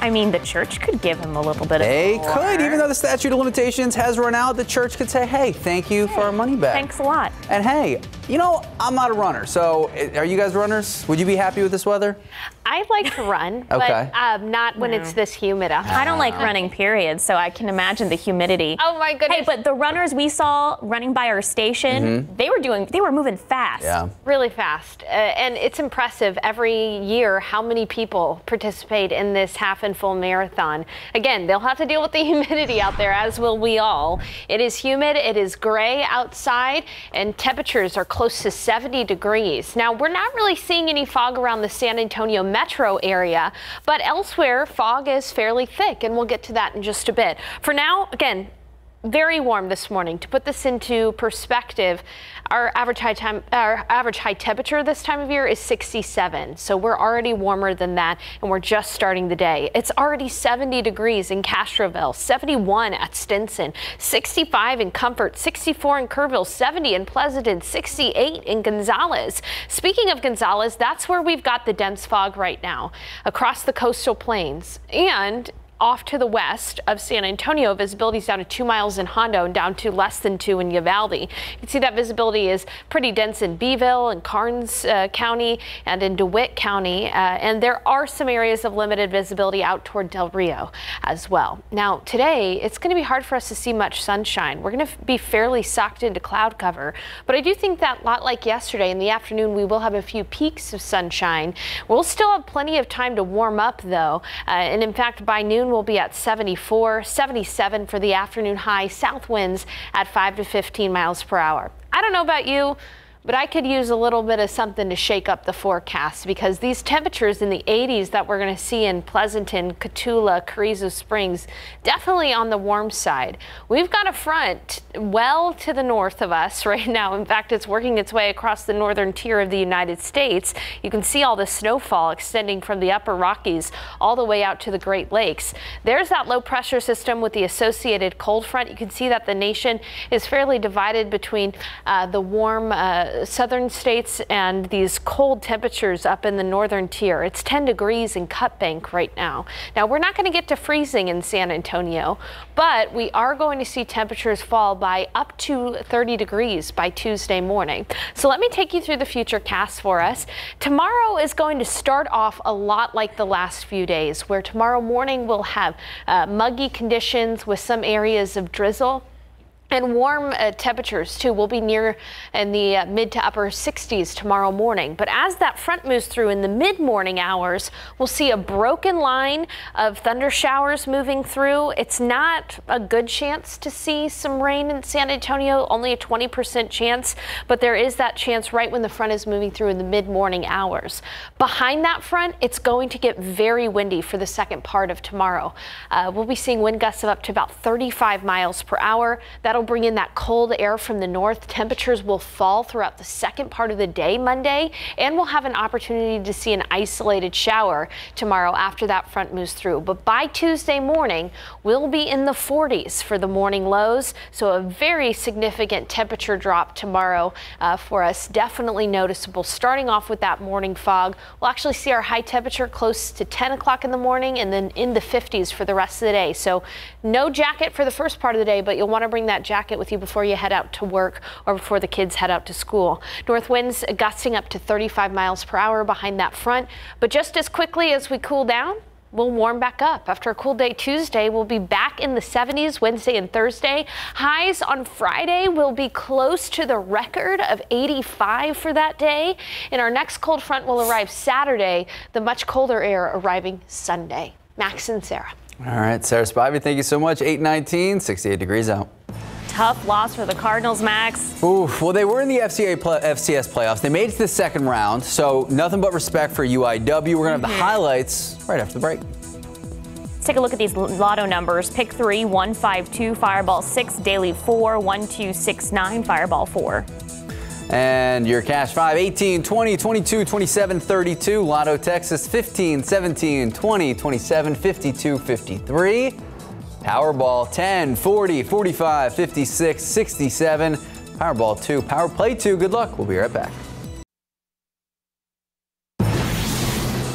I mean, the church could give him a little bit of. They could, even though the statute of limitations has run out. The church could say, "Hey, thank you hey, for our money back." Thanks a lot. And hey, you know, I'm not a runner, so eh, are you guys runners? Would you be happy with this weather? I like to run, *laughs* okay. but um, not when no. it's this humid out. I don't like running, period. So I can imagine the humidity. Oh my goodness! Hey, but the runners we saw running by our station, mm-hmm. they were doing, they were moving fast. Yeah. Really fast, uh, and it's impressive every year how many people participate in this half and full marathon. Again, they'll have to deal with the *laughs* humidity out there, as will we all. It is humid. It is gray outside, and temperatures are close to 70 degrees. Now we're not really seeing any fog around the San Antonio metro area, but elsewhere fog is fairly thick, and we'll get to that in just a bit. For now, again, very warm this morning. To put this into perspective, our average high time, our average high temperature this time of year is 67. So we're already warmer than that, and we're just starting the day. It's already 70 degrees in Castroville, 71 at Stinson, 65 in Comfort, 64 in Kerrville, 70 in Pleasanton, 68 in Gonzales. Speaking of Gonzales, that's where we've got the dense fog right now across the coastal plains. And off to the west of San Antonio, visibility is down to two miles in Hondo and down to less than two in Uvalde. You can see that visibility is pretty dense in Beeville and Karnes uh, County and in DeWitt County. Uh, and there are some areas of limited visibility out toward Del Rio as well. Now, today, it's going to be hard for us to see much sunshine. We're going to be fairly socked into cloud cover. But I do think that, a lot like yesterday, in the afternoon, we will have a few peaks of sunshine. We'll still have plenty of time to warm up, though. Uh, and in fact, by noon, will be at 74, 77 for the afternoon high, south winds at 5 to 15 miles per hour. I don't know about you. But I could use a little bit of something to shake up the forecast because these temperatures in the 80s that we're going to see in Pleasanton, Cotulla, Carrizo Springs, definitely on the warm side. We've got a front well to the north of us *laughs* right now. In fact, it's working its way across the northern tier of the United States. You can see all the snowfall extending from the upper Rockies all the way out to the Great Lakes. There's that low pressure system with the associated cold front. You can see that the nation is fairly divided between uh, the warm uh, southern states and these cold temperatures up in the northern tier. It's 10 degrees in Cut Bank right now. Now, we're not going to get to freezing in San Antonio, but we are going to see temperatures fall by up to 30 degrees by Tuesday morning. So let me take you through the future cast for us. Tomorrow is going to start off a lot like the last few days, where tomorrow morning we'll have uh, muggy conditions with some areas of drizzle. And warm uh, temperatures too will be near in the uh, mid to upper 60s tomorrow morning. But as that front moves through in the mid morning hours, we'll see a broken line of thunder showers moving through. It's not a good chance to see some rain in San Antonio, only a 20% chance, but there is that chance right when the front is moving through in the mid morning hours. Behind that front, it's going to get very windy for the second part of tomorrow. Uh, we'll be seeing wind gusts of up to about 35 miles per hour. That'll That'll bring in that cold air from the north. Temperatures will fall throughout the second part of the day Monday, and we'll have an opportunity to see an isolated shower tomorrow after that front moves through. But by Tuesday morning, we'll be in the 40s for the morning lows, so a very significant temperature drop tomorrow uh, for us. Definitely noticeable. Starting off with that morning fog, we'll actually see our high temperature close to 10 o'clock in the morning and then in the 50s for the rest of the day. So no jacket for the first part of the day, but you'll want to bring that jacket with you before you head out to work or before the kids head out to school. North winds gusting up to 35 miles per hour behind that front, but just as quickly as we cool down, we'll warm back up. After a cool day Tuesday, we'll be back in the 70s Wednesday and Thursday. Highs on Friday will be close to the record of 85 for that day. And our next cold front will arrive Saturday, the much colder air arriving Sunday. Max and Sarah. All right, Sarah Spivey, thank you so much. 819, 68 degrees out. Tough loss for the Cardinals, Max. Ooh, well, they were in the FCA play, FCS playoffs. They made it to the second round, so nothing but respect for UIW. We're going to have the Mhm. highlights right after the break. Let's take a look at these lotto numbers. Pick three, one, five, two, Fireball six, Daily four, one, two, six, nine, Fireball four. And your cash 5, 18, 20, 22, 27, 32. Lotto Texas 15, 17, 20, 27, 52, 53. Powerball 10, 40, 45, 56, 67. Powerball 2, Power Play 2. Good luck. We'll be right back.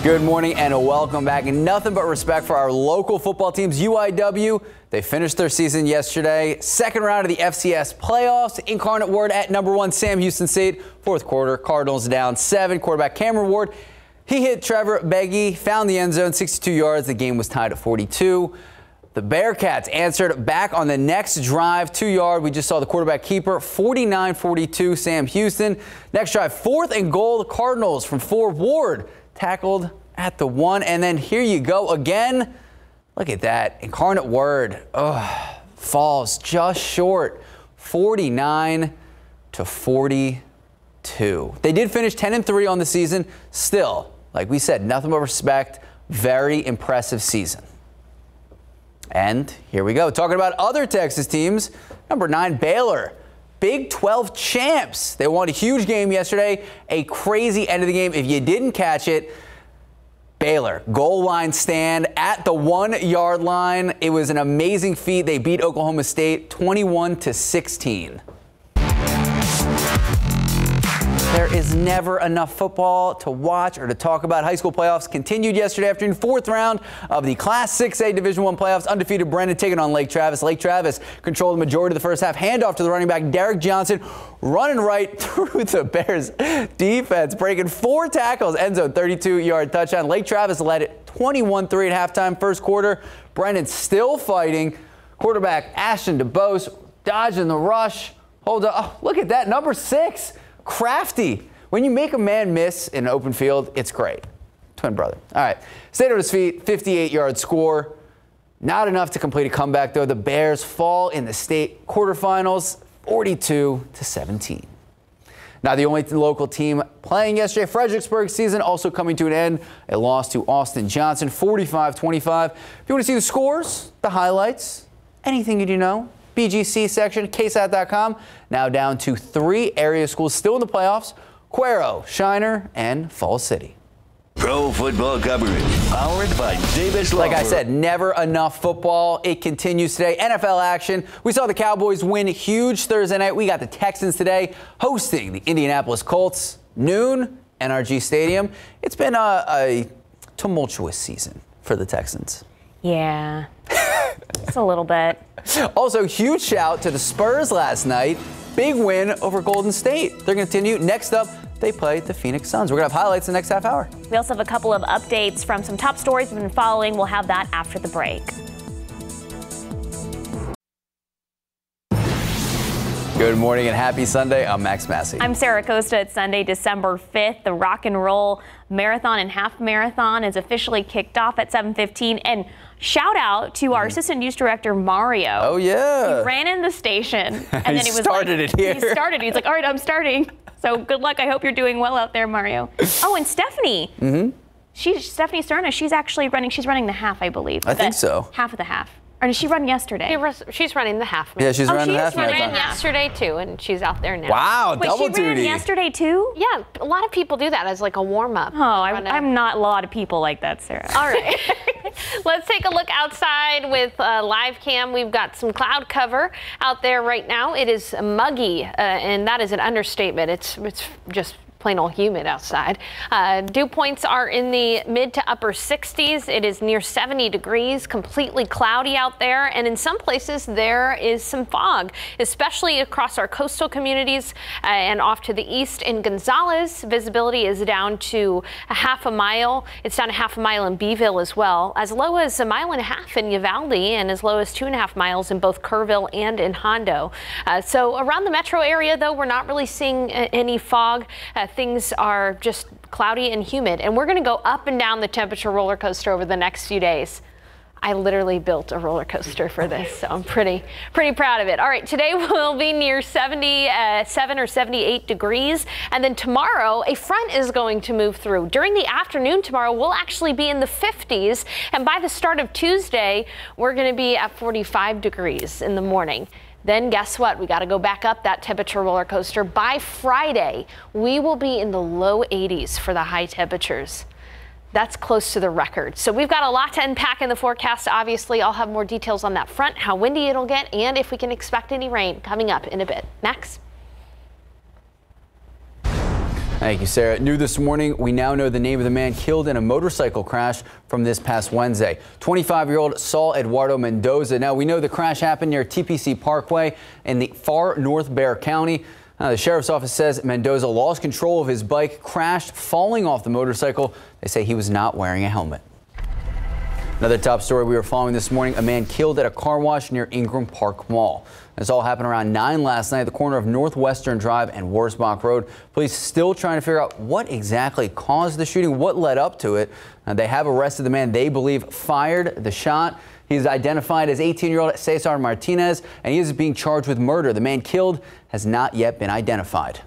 Good morning and welcome back. And nothing but respect for our local football teams, UIW. They finished their season yesterday. Second round of the FCS playoffs. Incarnate Word at number one, Sam Houston State. Fourth quarter, Cardinals down seven. Quarterback Cameron Ward. He hit Trevor Beggy, found the end zone, 62 yards. The game was tied at 42. The Bearcats answered back on the next drive, two yard. We just saw the quarterback keeper, 49 42, Sam Houston. Next drive, fourth and goal. The Cardinals from four. Ward tackled at the one. And then here you go again. Look at that. Incarnate Word oh, falls just short, 49 to 42. They did finish 10 and 3 on the season. Still, like we said, nothing but respect. Very impressive season. And here we go. Talking about other Texas teams. Number nine, Baylor. Big 12 champs. They won a huge game yesterday. A crazy end of the game. If you didn't catch it, Baylor goal line stand at the one yard line. It was an amazing feat. They beat Oklahoma State 21 to 16. There is never enough football to watch or to talk about. High school playoffs continued yesterday afternoon. Fourth round of the Class 6A Division One playoffs. Undefeated Brennan taking on Lake Travis. Lake Travis controlled the majority of the first half. Handoff to the running back Derek Johnson, running right *laughs* through the Bears defense, breaking four tackles. End zone 32-yard touchdown. Lake Travis led it 21-3 at halftime. First quarter, Brennan still fighting. Quarterback Ashton DeBose dodging the rush. Hold up. Oh, look at that. Number six. Crafty. When you make a man miss in an open field, it's great. Twin brother. All right. Stayed on his feet, 58 yard score. Not enough to complete a comeback, though. The Bears fall in the state quarterfinals, 42 to 17. Now, the only local team playing yesterday, Fredericksburg season also coming to an end. A loss to Austin Johnson, 45 25. If you want to see the scores, the highlights, anything you do know, BGC section, ksat.com. Now down to three area schools still in the playoffs Cuero, Shiner, and Falls City. Pro football coverage powered by Davis Law Like I said, never enough football. It continues today. NFL action. We saw the Cowboys win a huge Thursday night. We got the Texans today hosting the Indianapolis Colts, noon, NRG Stadium. It's been a, a tumultuous season for the Texans. Yeah. Just a little bit. *laughs* Also, huge shout to the Spurs last night. Big win over Golden State. They're going to continue. Next up, they play the Phoenix Suns. We're going to have highlights in the next half hour. We also have a couple of updates from some top stories we've been following. We'll have that after the break. Good morning and happy Sunday. I'm Max Massey. I'm Sarah Acosta. It's Sunday, December 5th. The rock and roll marathon and half marathon is officially kicked off at 7:15. And shout out to our assistant news director Mario. Mm-hmm. Oh yeah. He ran in the station *laughs* and then He was started like, it here. He started. He's like, all right, I'm starting. So good luck. I hope you're doing well out there, Mario. Oh, and Stephanie. Mm-hmm. She's Stephanie Sterna. She's actually running. She's running the half, I believe. I think so. Half of the half. Or did she run yesterday? She was- she's running the half Yeah, she's marathon. running the she half is running marathon. yesterday too, and she's out there now. Wow, Wait, double she ran yesterday too? Yeah, a lot of people do that as like a warm up. Oh, I, I'm not a lot of people like that, Sarah. All right. *laughs* Let's take a look outside with uh, live cam. We've got some cloud cover out there right now. It is muggy, uh, and that is an understatement. It's it's just plain old humid outside. Uh, dew points are in the mid to upper 60s. It is near 70 degrees, completely cloudy out there, and in some places there is some fog, especially across our coastal communities uh, and off to the east in Gonzales. Visibility is down to a half a mile. It's down a half a mile in Beeville as well, as low as a mile and a half in Uvalde, and as low as two and a half miles in both Kerrville and in Hondo. Uh, so around the metro area, though, we're not really seeing uh, any fog. Uh, things are just cloudy and humid, and we're going to go up and down the temperature roller coaster over the next few days. I literally built a roller coaster for this, so I'm pretty pretty proud of it. All right, today *laughs* we'll be near 77 uh, or 78 degrees, and then tomorrow a front is going to move through. During the afternoon tomorrow, we'll actually be in the 50s, and by the start of Tuesday, we're going to be at 45 degrees in the morning. Then guess what? We got to go back up that temperature roller coaster. By Friday, we will be in the low 80s for the high temperatures. That's close to the record. So we've got a lot to unpack in the forecast. Obviously, I'll have more details on that front, how windy it'll get, and if we can expect any rain coming up in a bit. Max? Thank you, Sarah. New this morning, we now know the name of the man killed in a motorcycle crash from this past Wednesday. 25-year-old Saul Eduardo Mendoza. Now, we know the crash happened near TPC Parkway in the far north Bexar County. Uh, the sheriff's office says Mendoza lost control of his bike, crashed, falling off the motorcycle. They say he was not wearing a helmet. Another top story we were following this morning, a man killed at a car wash near Ingram Park Mall. This all happened around 9 last night at the corner of Northwestern Drive and Wurzbach Road. Police still trying to figure out what exactly caused the shooting, what led up to it. Uh, they have arrested the man they believe fired the shot. He's identified as 18-year-old Cesar Martinez, and he is being charged with murder. The man killed has not yet been identified.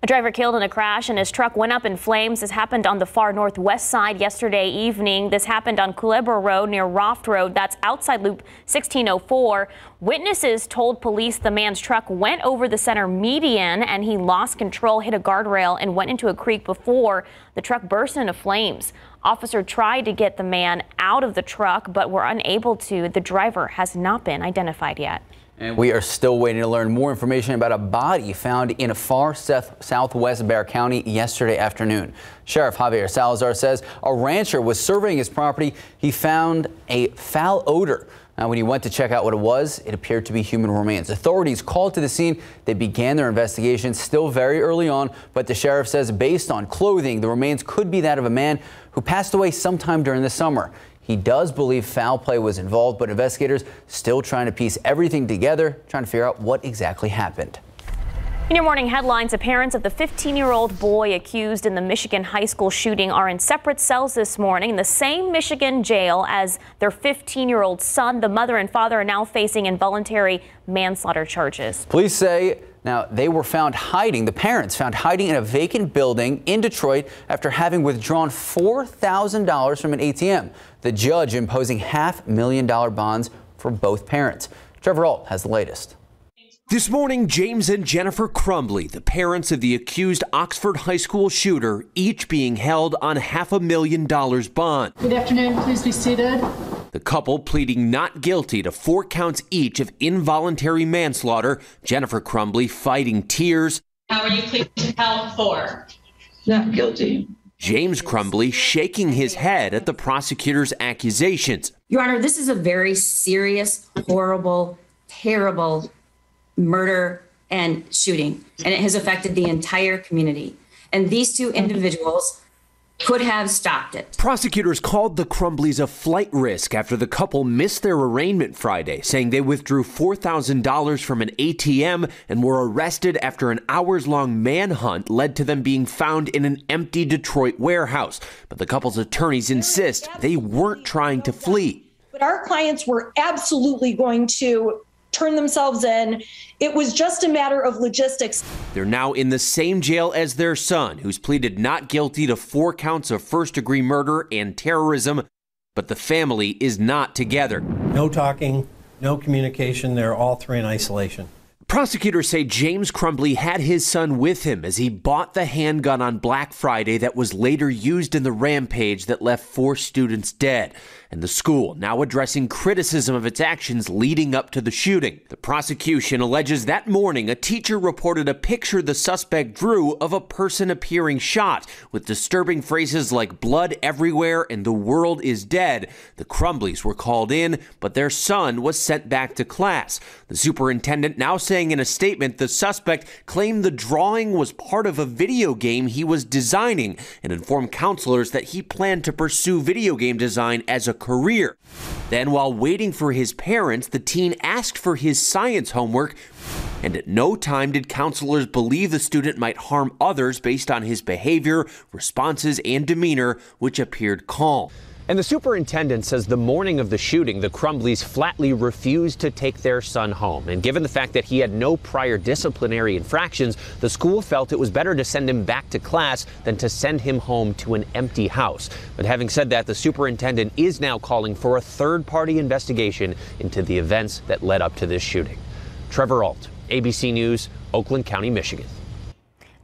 A driver killed in a crash and his truck went up in flames. This happened on the far northwest side yesterday evening. This happened on Culebra Road near Roft Road. That's outside Loop 1604. Witnesses told police the man's truck went over the center median and he lost control, hit a guardrail, and went into a creek before the truck burst into flames. Officer tried to get the man out of the truck but were unable to. The driver has not been identified yet. And we are still waiting to learn more information about a body found in a far south, southwest Bexar County yesterday afternoon. Sheriff Javier Salazar says a rancher was surveying his property. He found a foul odor. Now, when he went to check out what it was, it appeared to be human remains. Authorities called to the scene. They began their investigation still very early on, but the sheriff says based on clothing, the remains could be that of a man who passed away sometime during the summer. He does believe foul play was involved, but investigators still trying to piece everything together, trying to figure out what exactly happened. In your morning headlines, the parents of the 15-year-old boy accused in the Michigan high school shooting are in separate cells this morning in the same Michigan jail as their 15-year-old son. The mother and father are now facing involuntary manslaughter charges. Police say now they were found hiding, the parents found hiding in a vacant building in Detroit after having withdrawn $4,000 from an ATM. The judge imposing half million dollar bonds for both parents. Trevor Ault has the latest. This morning, James and Jennifer Crumbley, the parents of the accused Oxford High School shooter, each being held on half a million dollars bond. Good afternoon. Please be seated. The couple pleading not guilty to four counts each of involuntary manslaughter. Jennifer Crumbley fighting tears. How are you pleading to count four? Not guilty. James Crumbley shaking his head at the prosecutor's accusations. Your Honor, this is a very serious, horrible, terrible murder and shooting, and it has affected the entire community. And these two individuals could have stopped it. Prosecutors called the Crumbleys a flight risk after the couple missed their arraignment Friday, saying they withdrew $4,000 from an ATM and were arrested after an hours long manhunt led to them being found in an empty Detroit warehouse. But the couple's attorneys insist they weren't trying to flee. But our clients were absolutely going to turn themselves in. It was just a matter of logistics. They're now in the same jail as their son, who's pleaded not guilty to four counts of first degree murder and terrorism. But the family is not together. No talking, no communication. They're all three in isolation. Prosecutors say James Crumbley had his son with him as he bought the handgun on Black Friday that was later used in the rampage that left four students dead. And the school now addressing criticism of its actions leading up to the shooting. The prosecution alleges that morning a teacher reported a picture the suspect drew of a person appearing shot with disturbing phrases like blood everywhere and the world is dead. The Crumbleys were called in, but their son was sent back to class. The superintendent now saying in a statement the suspect claimed the drawing was part of a video game he was designing and informed counselors that he planned to pursue video game design as a career. Then, while waiting for his parents, the teen asked for his science homework, and at no time did counselors believe the student might harm others based on his behavior, responses, and demeanor, which appeared calm. And the superintendent says the morning of the shooting, the Crumbleys flatly refused to take their son home. And given the fact that he had no prior disciplinary infractions, the school felt it was better to send him back to class than to send him home to an empty house. But having said that, the superintendent is now calling for a third party investigation into the events that led up to this shooting. Trevor Ault, ABC News, Oakland County, Michigan.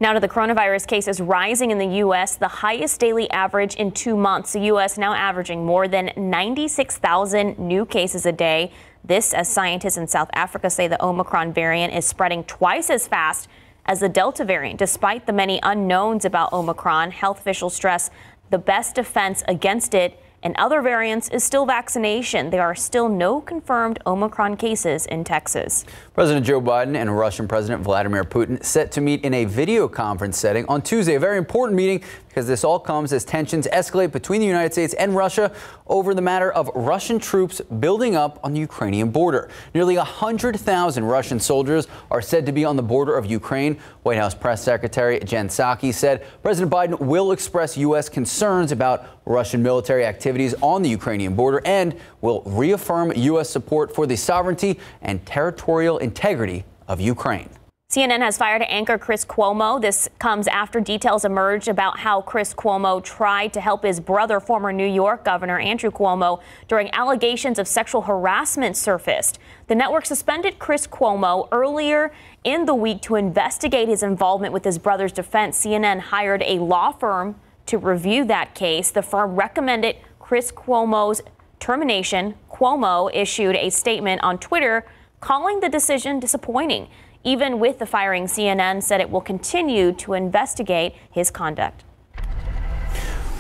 Now to the coronavirus cases rising in the U.S., the highest daily average in two months. The U.S. now averaging more than 96,000 new cases a day. This as scientists in South Africa say the Omicron variant is spreading twice as fast as the Delta variant. Despite the many unknowns about Omicron, health officials stress the best defense against it and other variants is still vaccination. There are still no confirmed Omicron cases in Texas. President Joe Biden and Russian President Vladimir Putin set to meet in a video conference setting on Tuesday. A very important meeting because this all comes as tensions escalate between the United States and Russia over the matter of Russian troops building up on the Ukrainian border. Nearly 100,000 Russian soldiers are said to be on the border of Ukraine. White House Press Secretary Jen Psaki said President Biden will express U.S. concerns about Russian military activities on the Ukrainian border and will reaffirm U.S. support for the sovereignty and territorial integrity of Ukraine. CNN has fired anchor Chris Cuomo. This comes after details emerged about how Chris Cuomo tried to help his brother, former New York Governor Andrew Cuomo, during allegations of sexual harassment surfaced. The network suspended Chris Cuomo earlier in the week to investigate his involvement with his brother's defense. CNN hired a law firm to review that case. The firm recommended Chris Cuomo's termination. Cuomo issued a statement on Twitter calling the decision disappointing. Even with the firing, CNN said it will continue to investigate his conduct.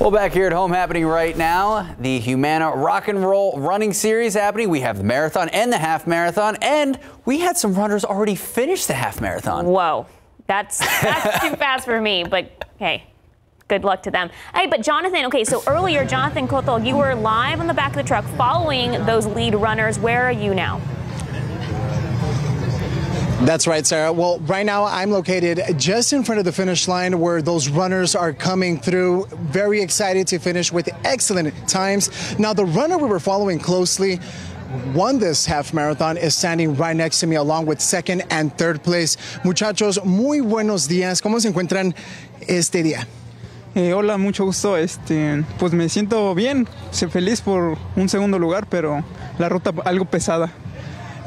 Well, back here at home happening right now, the Humana Rock and Roll Running Series happening. We have the marathon and the half marathon, and we had some runners already finish the half marathon. Whoa, that's that's too fast for me, but hey. Good luck to them. Hey, but Jonathan, okay, so earlier, Jonathan Cotto, you were live on the back of the truck following those lead runners. Where are you now? That's right, Sarah. Well, right now I'm located just in front of the finish line where those runners are coming through. Very excited to finish with excellent times. Now, the runner we were following closely won this half marathon is standing right next to me along with second and third place. Muchachos, muy buenos días. ¿Cómo se encuentran este día? Eh, hola, mucho gusto. Este, pues me siento bien, feliz por un segundo lugar, pero la ruta algo pesada.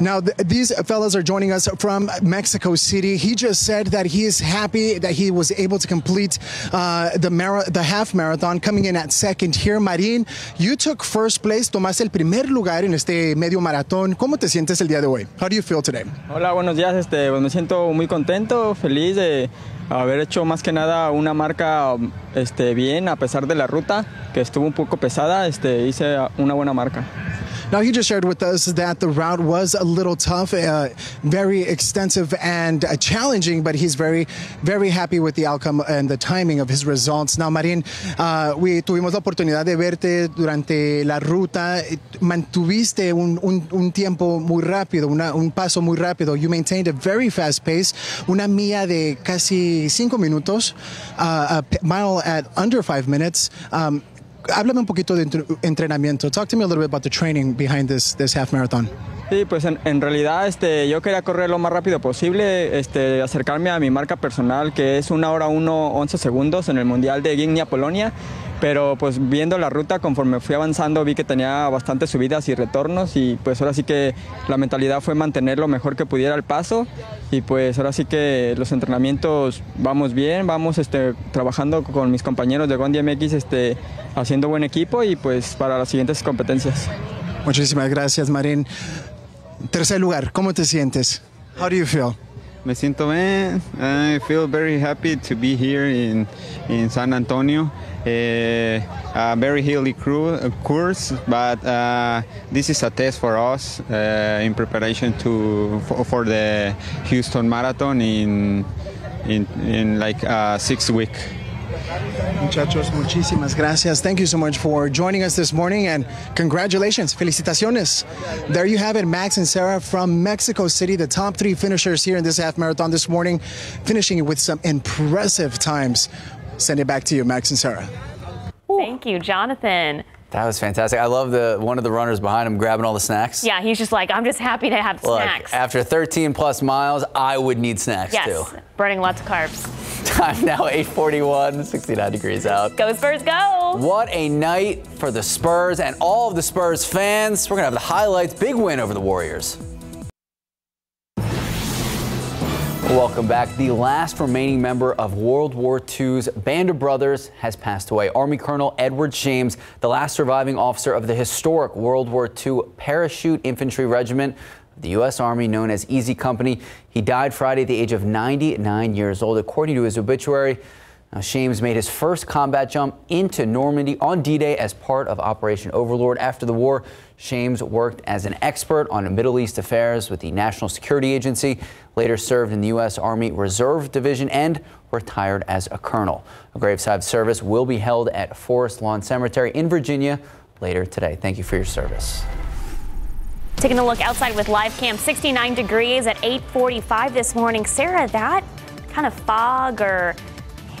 Now, th- these fellas are joining us from Mexico City. He just said that he is happy that he was able to complete uh, the, the half marathon, coming in at second here. Marín, you took first place, tomaste el primer lugar en este medio maratón. ¿Cómo te sientes el día de hoy? How do you feel today? Hola, buenos días. Este, pues me siento muy contento, feliz de haber hecho más que nada una marca este, bien a pesar de la ruta que estuvo un poco pesada. Este, hice una buena marca. Now, he just shared with us that the route was a little tough, uh, very extensive and uh, challenging, but he's very, very happy with the outcome and the timing of his results. Now, Marín, uh, we, tuvimos la oportunidad de verte durante la ruta. Mantuviste un, un, un tiempo muy rápido, una, un paso muy rápido. You maintained a very fast pace, una milla de casi cinco minutos, uh, a mile at under five minutes. Um, háblame un poquito de entrenamiento. Talk to me a little bit about the training behind this this half marathon. Sí, pues en, en, realidad este, yo quería correr lo más rápido posible, este, acercarme a mi marca personal que es una hora 1, 11 segundos en el Mundial de Gignia, Polonia. Pero pues viendo la ruta, conforme fui avanzando, vi que tenía bastantes subidas y retornos y pues ahora sí que la mentalidad fue mantener lo mejor que pudiera el paso y pues ahora sí que los entrenamientos vamos bien, vamos este, trabajando con mis compañeros de Gondi MX este, haciendo buen equipo y pues para las siguientes competencias. Muchísimas gracias, Marín. Tercer lugar, ¿cómo te sientes? How do you feel? Me siento bien. I feel very happy to be here in, in San Antonio. Uh, a very hilly crew course, but uh, this is a test for us uh, in preparation to for, the Houston Marathon in in, in like six weeks. Muchachos, muchísimas gracias. Thank you so much for joining us this morning and congratulations. Felicitaciones. There you have it, Max and Sarah from Mexico City, the top three finishers here in this half marathon this morning, finishing with some impressive times. Send it back to you, Max and Sarah. Thank you, Jonathan. That was fantastic. I love the one of the runners behind him grabbing all the snacks. Yeah, he's just like, I'm just happy to have Look, snacks. After 13 plus miles, I would need snacks yes, too. burning lots of carbs. *laughs* Time now 841, 69 degrees out. Go Spurs, go! What a night for the Spurs and all of the Spurs fans. We're going to have the highlights. Big win over the Warriors. Welcome back. The last remaining member of World War II's Band of Brothers has passed away. Army Colonel Edward Shames, the last surviving officer of the historic World War II Parachute Infantry Regiment, the U.S. Army known as Easy Company. He died Friday at the age of 99 years old. According to his obituary, now, Shames made his first combat jump into Normandy on D-Day as part of Operation Overlord. After the war, Shames worked as an expert on Middle East affairs with the National Security Agency, later served in the U.S. Army Reserve Division, and retired as a colonel. A graveside service will be held at Forest Lawn Cemetery in Virginia later today. Thank you for your service. Taking a look outside with live cam, 69 degrees at 845 this morning. Sarah, that kind of fog or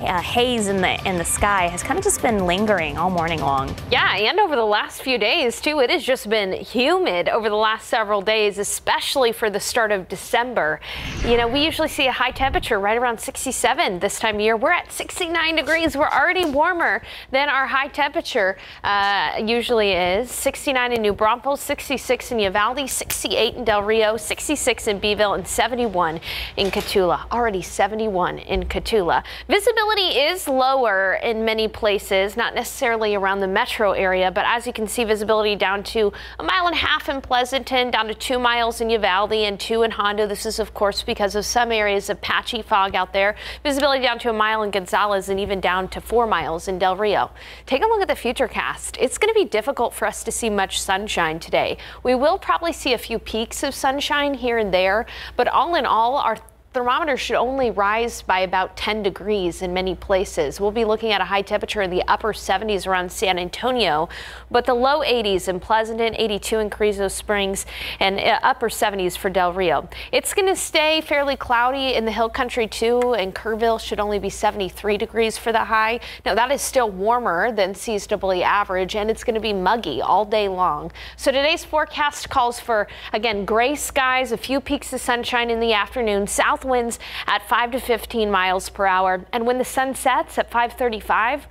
uh, haze in the in the sky has kind of just been lingering all morning long. Yeah, and over the last few days too. It has just been humid over the last several days, especially for the start of December. You know, we usually see a high temperature right around 67 this time of year. We're at 69 degrees. We're already warmer than our high temperature uh, usually is. 69 in New Braunfels, 66 in Uvalde, 68 in Del Rio, 66 in Beeville, and 71 in Cotulla. Already 71 in Cotulla. Visibility Visibility is lower in many places, not necessarily around the metro area, but as you can see, visibility down to a mile and a half in Pleasanton, down to two miles in Uvalde, and two in Hondo. This is, of course, because of some areas of patchy fog out there. Visibility down to a mile in Gonzales and even down to four miles in Del Rio. Take a look at the futurecast. It's going to be difficult for us to see much sunshine today. We will probably see a few peaks of sunshine here and there, but all in all, our thermometer should only rise by about 10 degrees in many places. We'll be looking at a high temperature in the upper 70s around San Antonio, but the low 80s in Pleasanton, 82 in Carrizo Springs, and uh, upper 70s for Del Rio. It's going to stay fairly cloudy in the hill country too, and Kerrville should only be 73 degrees for the high. Now that is still warmer than seasonably average, and it's going to be muggy all day long. So today's forecast calls for, again, gray skies, a few peaks of sunshine in the afternoon, south south winds at 5 to 15 miles per hour. And when the sun sets at 535,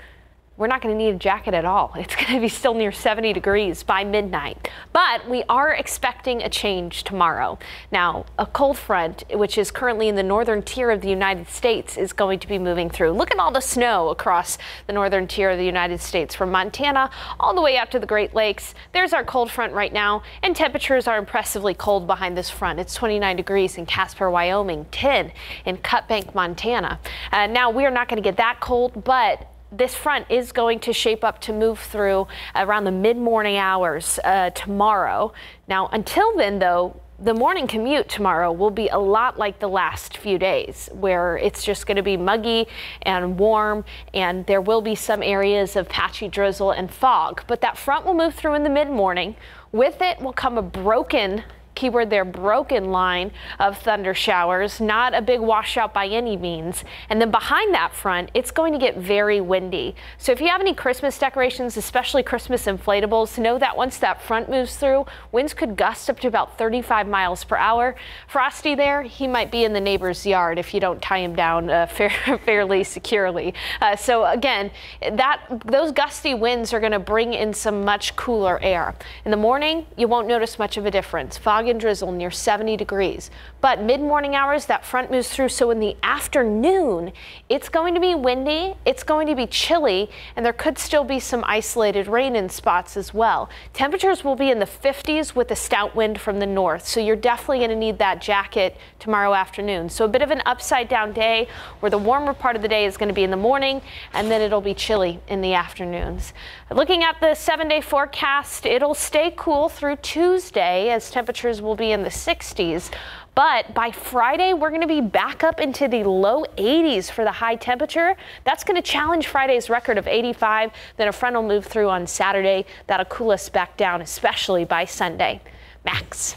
we're not going to need a jacket at all. It's going to be still near 70 degrees by midnight. But we are expecting a change tomorrow. Now, a cold front, which is currently in the northern tier of the United States, is going to be moving through. Look at all the snow across the northern tier of the United States from Montana all the way out to the Great Lakes. There's our cold front right now, and temperatures are impressively cold behind this front. It's 29 degrees in Casper, Wyoming, 10 in Cut Bank, Montana. Uh, now, we are not going to get that cold, but this front is going to shape up to move through around the mid morning hours uh, tomorrow. Now, until then, though, the morning commute tomorrow will be a lot like the last few days, where it's just going to be muggy and warm, and there will be some areas of patchy drizzle and fog. But that front will move through in the mid morning. With it will come a broken keyword there, broken line of thunder showers, not a big washout by any means. And then behind that front, it's going to get very windy. So if you have any Christmas decorations, especially Christmas inflatables, know that once that front moves through, winds could gust up to about 35 miles per hour. Frosty there, he might be in the neighbor's yard if you don't tie him down uh, *laughs* fair, fairly securely. Uh, so again, that those gusty winds are going to bring in some much cooler air. In the morning, you won't notice much of a difference. Fog and drizzle near 70 degrees. But mid-morning hours, that front moves through. So in the afternoon, it's going to be windy, it's going to be chilly, and there could still be some isolated rain in spots as well. Temperatures will be in the 50s with a stout wind from the north. So you're definitely going to need that jacket tomorrow afternoon. So a bit of an upside down day where the warmer part of the day is going to be in the morning and then it'll be chilly in the afternoons. Looking at the seven day forecast, it'll stay cool through Tuesday as temperatures will be in the 60s. But by Friday, we're going to be back up into the low 80s for the high temperature. That's going to challenge Friday's record of 85. Then a front will move through on Saturday. That'll cool us back down, especially by Sunday. Max.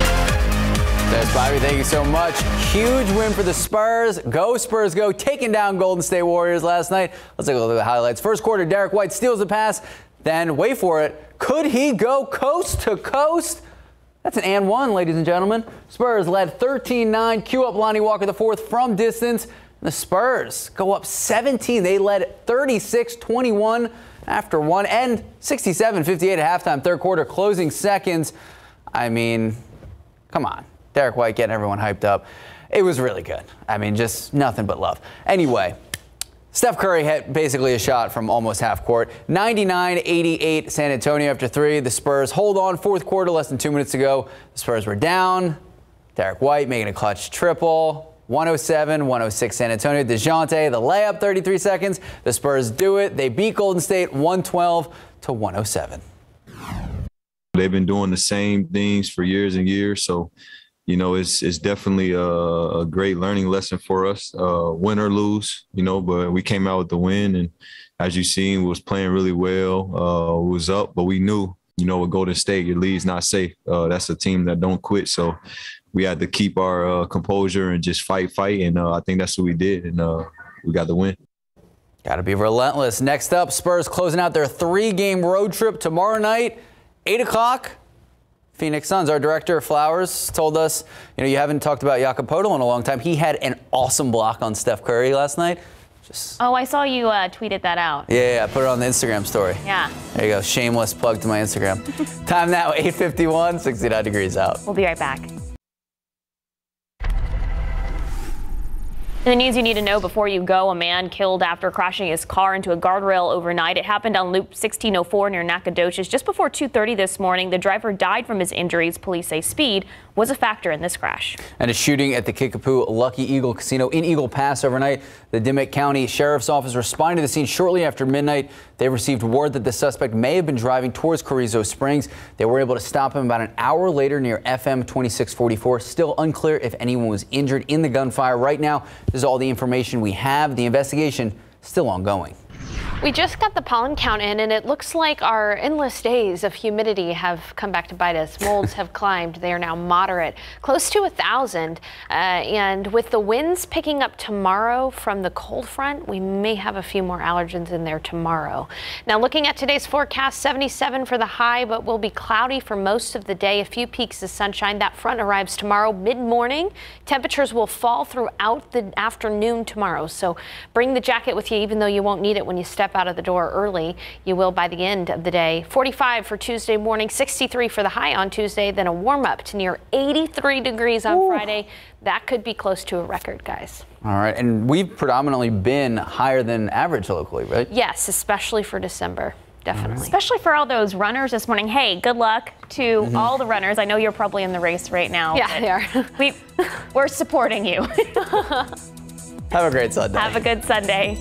That's Bobby. Thank you so much. Huge win for the Spurs. Go Spurs, go. Taking down Golden State Warriors last night. Let's take a look at the highlights. First quarter, Derrick White steals the pass. Then, wait for it. Could he go coast to coast? That's an and one, ladies and gentlemen. Spurs led 13-9. Cue up Lonnie Walker the fourth from distance. The Spurs go up 17. They led 36-21 after one and 67-58 at halftime. Third quarter closing seconds. I mean, come on. Derrick White getting everyone hyped up. It was really good. I mean, just nothing but love. Anyway, Steph Curry hit basically a shot from almost half court. 99-88 San Antonio after three. The Spurs hold on fourth quarter, less than two minutes ago. The Spurs were down. Derrick White making a clutch triple. 107, 106 San Antonio. DeJounte, the layup, 33 seconds. The Spurs do it. They beat Golden State 112 to 107. They've been doing the same things for years and years. So you know, it's it's definitely a, a great learning lesson for us, uh, win or lose, you know. But we came out with the win, and as you seen, was playing really well. Uh, was up, but we knew, you know, with Golden State, your lead's not safe. Uh, that's a team that don't quit, so we had to keep our uh, composure and just fight, fight, and uh, I think that's what we did, and uh, we got the win. Got to be relentless. Next up, Spurs closing out their three-game road trip tomorrow night, eight o'clock. Phoenix Suns. Our director, of Flowers, told us, you know, you haven't talked about Jakob Poeltl in a long time. He had an awesome block on Steph Curry last night. Just oh, I saw you uh, tweeted that out. Yeah, yeah, I put it on the Instagram story. Yeah. There you go. Shameless plug to my Instagram. *laughs* Time now, 8:51, 69 degrees out. We'll be right back. In the news you need to know before you go, a man killed after crashing his car into a guardrail overnight. It happened on Loop 1604 near Nacogdoches just before 2.30 this morning. The driver died from his injuries. Police say speed was a factor in this crash. And a shooting at the Kickapoo Lucky Eagle Casino in Eagle Pass overnight. The Dimmit County Sheriff's Office responded to the scene shortly after midnight. They received word that the suspect may have been driving towards Carrizo Springs. They were able to stop him about an hour later near FM 2644. Still unclear if anyone was injured in the gunfire. Right now, this is all the information we have. The investigation still ongoing. We just got the pollen count in, and it looks like our endless days of humidity have come back to bite us. *laughs* Molds have climbed. They are now moderate, close to a thousand. Uh, and with the winds picking up tomorrow from the cold front, we may have a few more allergens in there tomorrow. Now, looking at today's forecast, 77 for the high, but will be cloudy for most of the day. A few peaks of sunshine. That front arrives tomorrow mid morning. Temperatures will fall throughout the afternoon tomorrow. So bring the jacket with you, even though you won't need it when you step out of the door early. You will by the end of the day. 45 for Tuesday morning, 63 for the high on Tuesday, then a warm up to near 83 degrees on Ooh. Friday. That could be close to a record, guys. All right, and we've predominantly been higher than average locally, right? Yes, especially for December. Definitely. Especially for all those runners this morning. Hey, good luck to mm-hmm. all the runners. I know you're probably in the race right now. Yeah, they are. we, we're supporting you. *laughs* *laughs* Have a great Sunday. Have a good Sunday.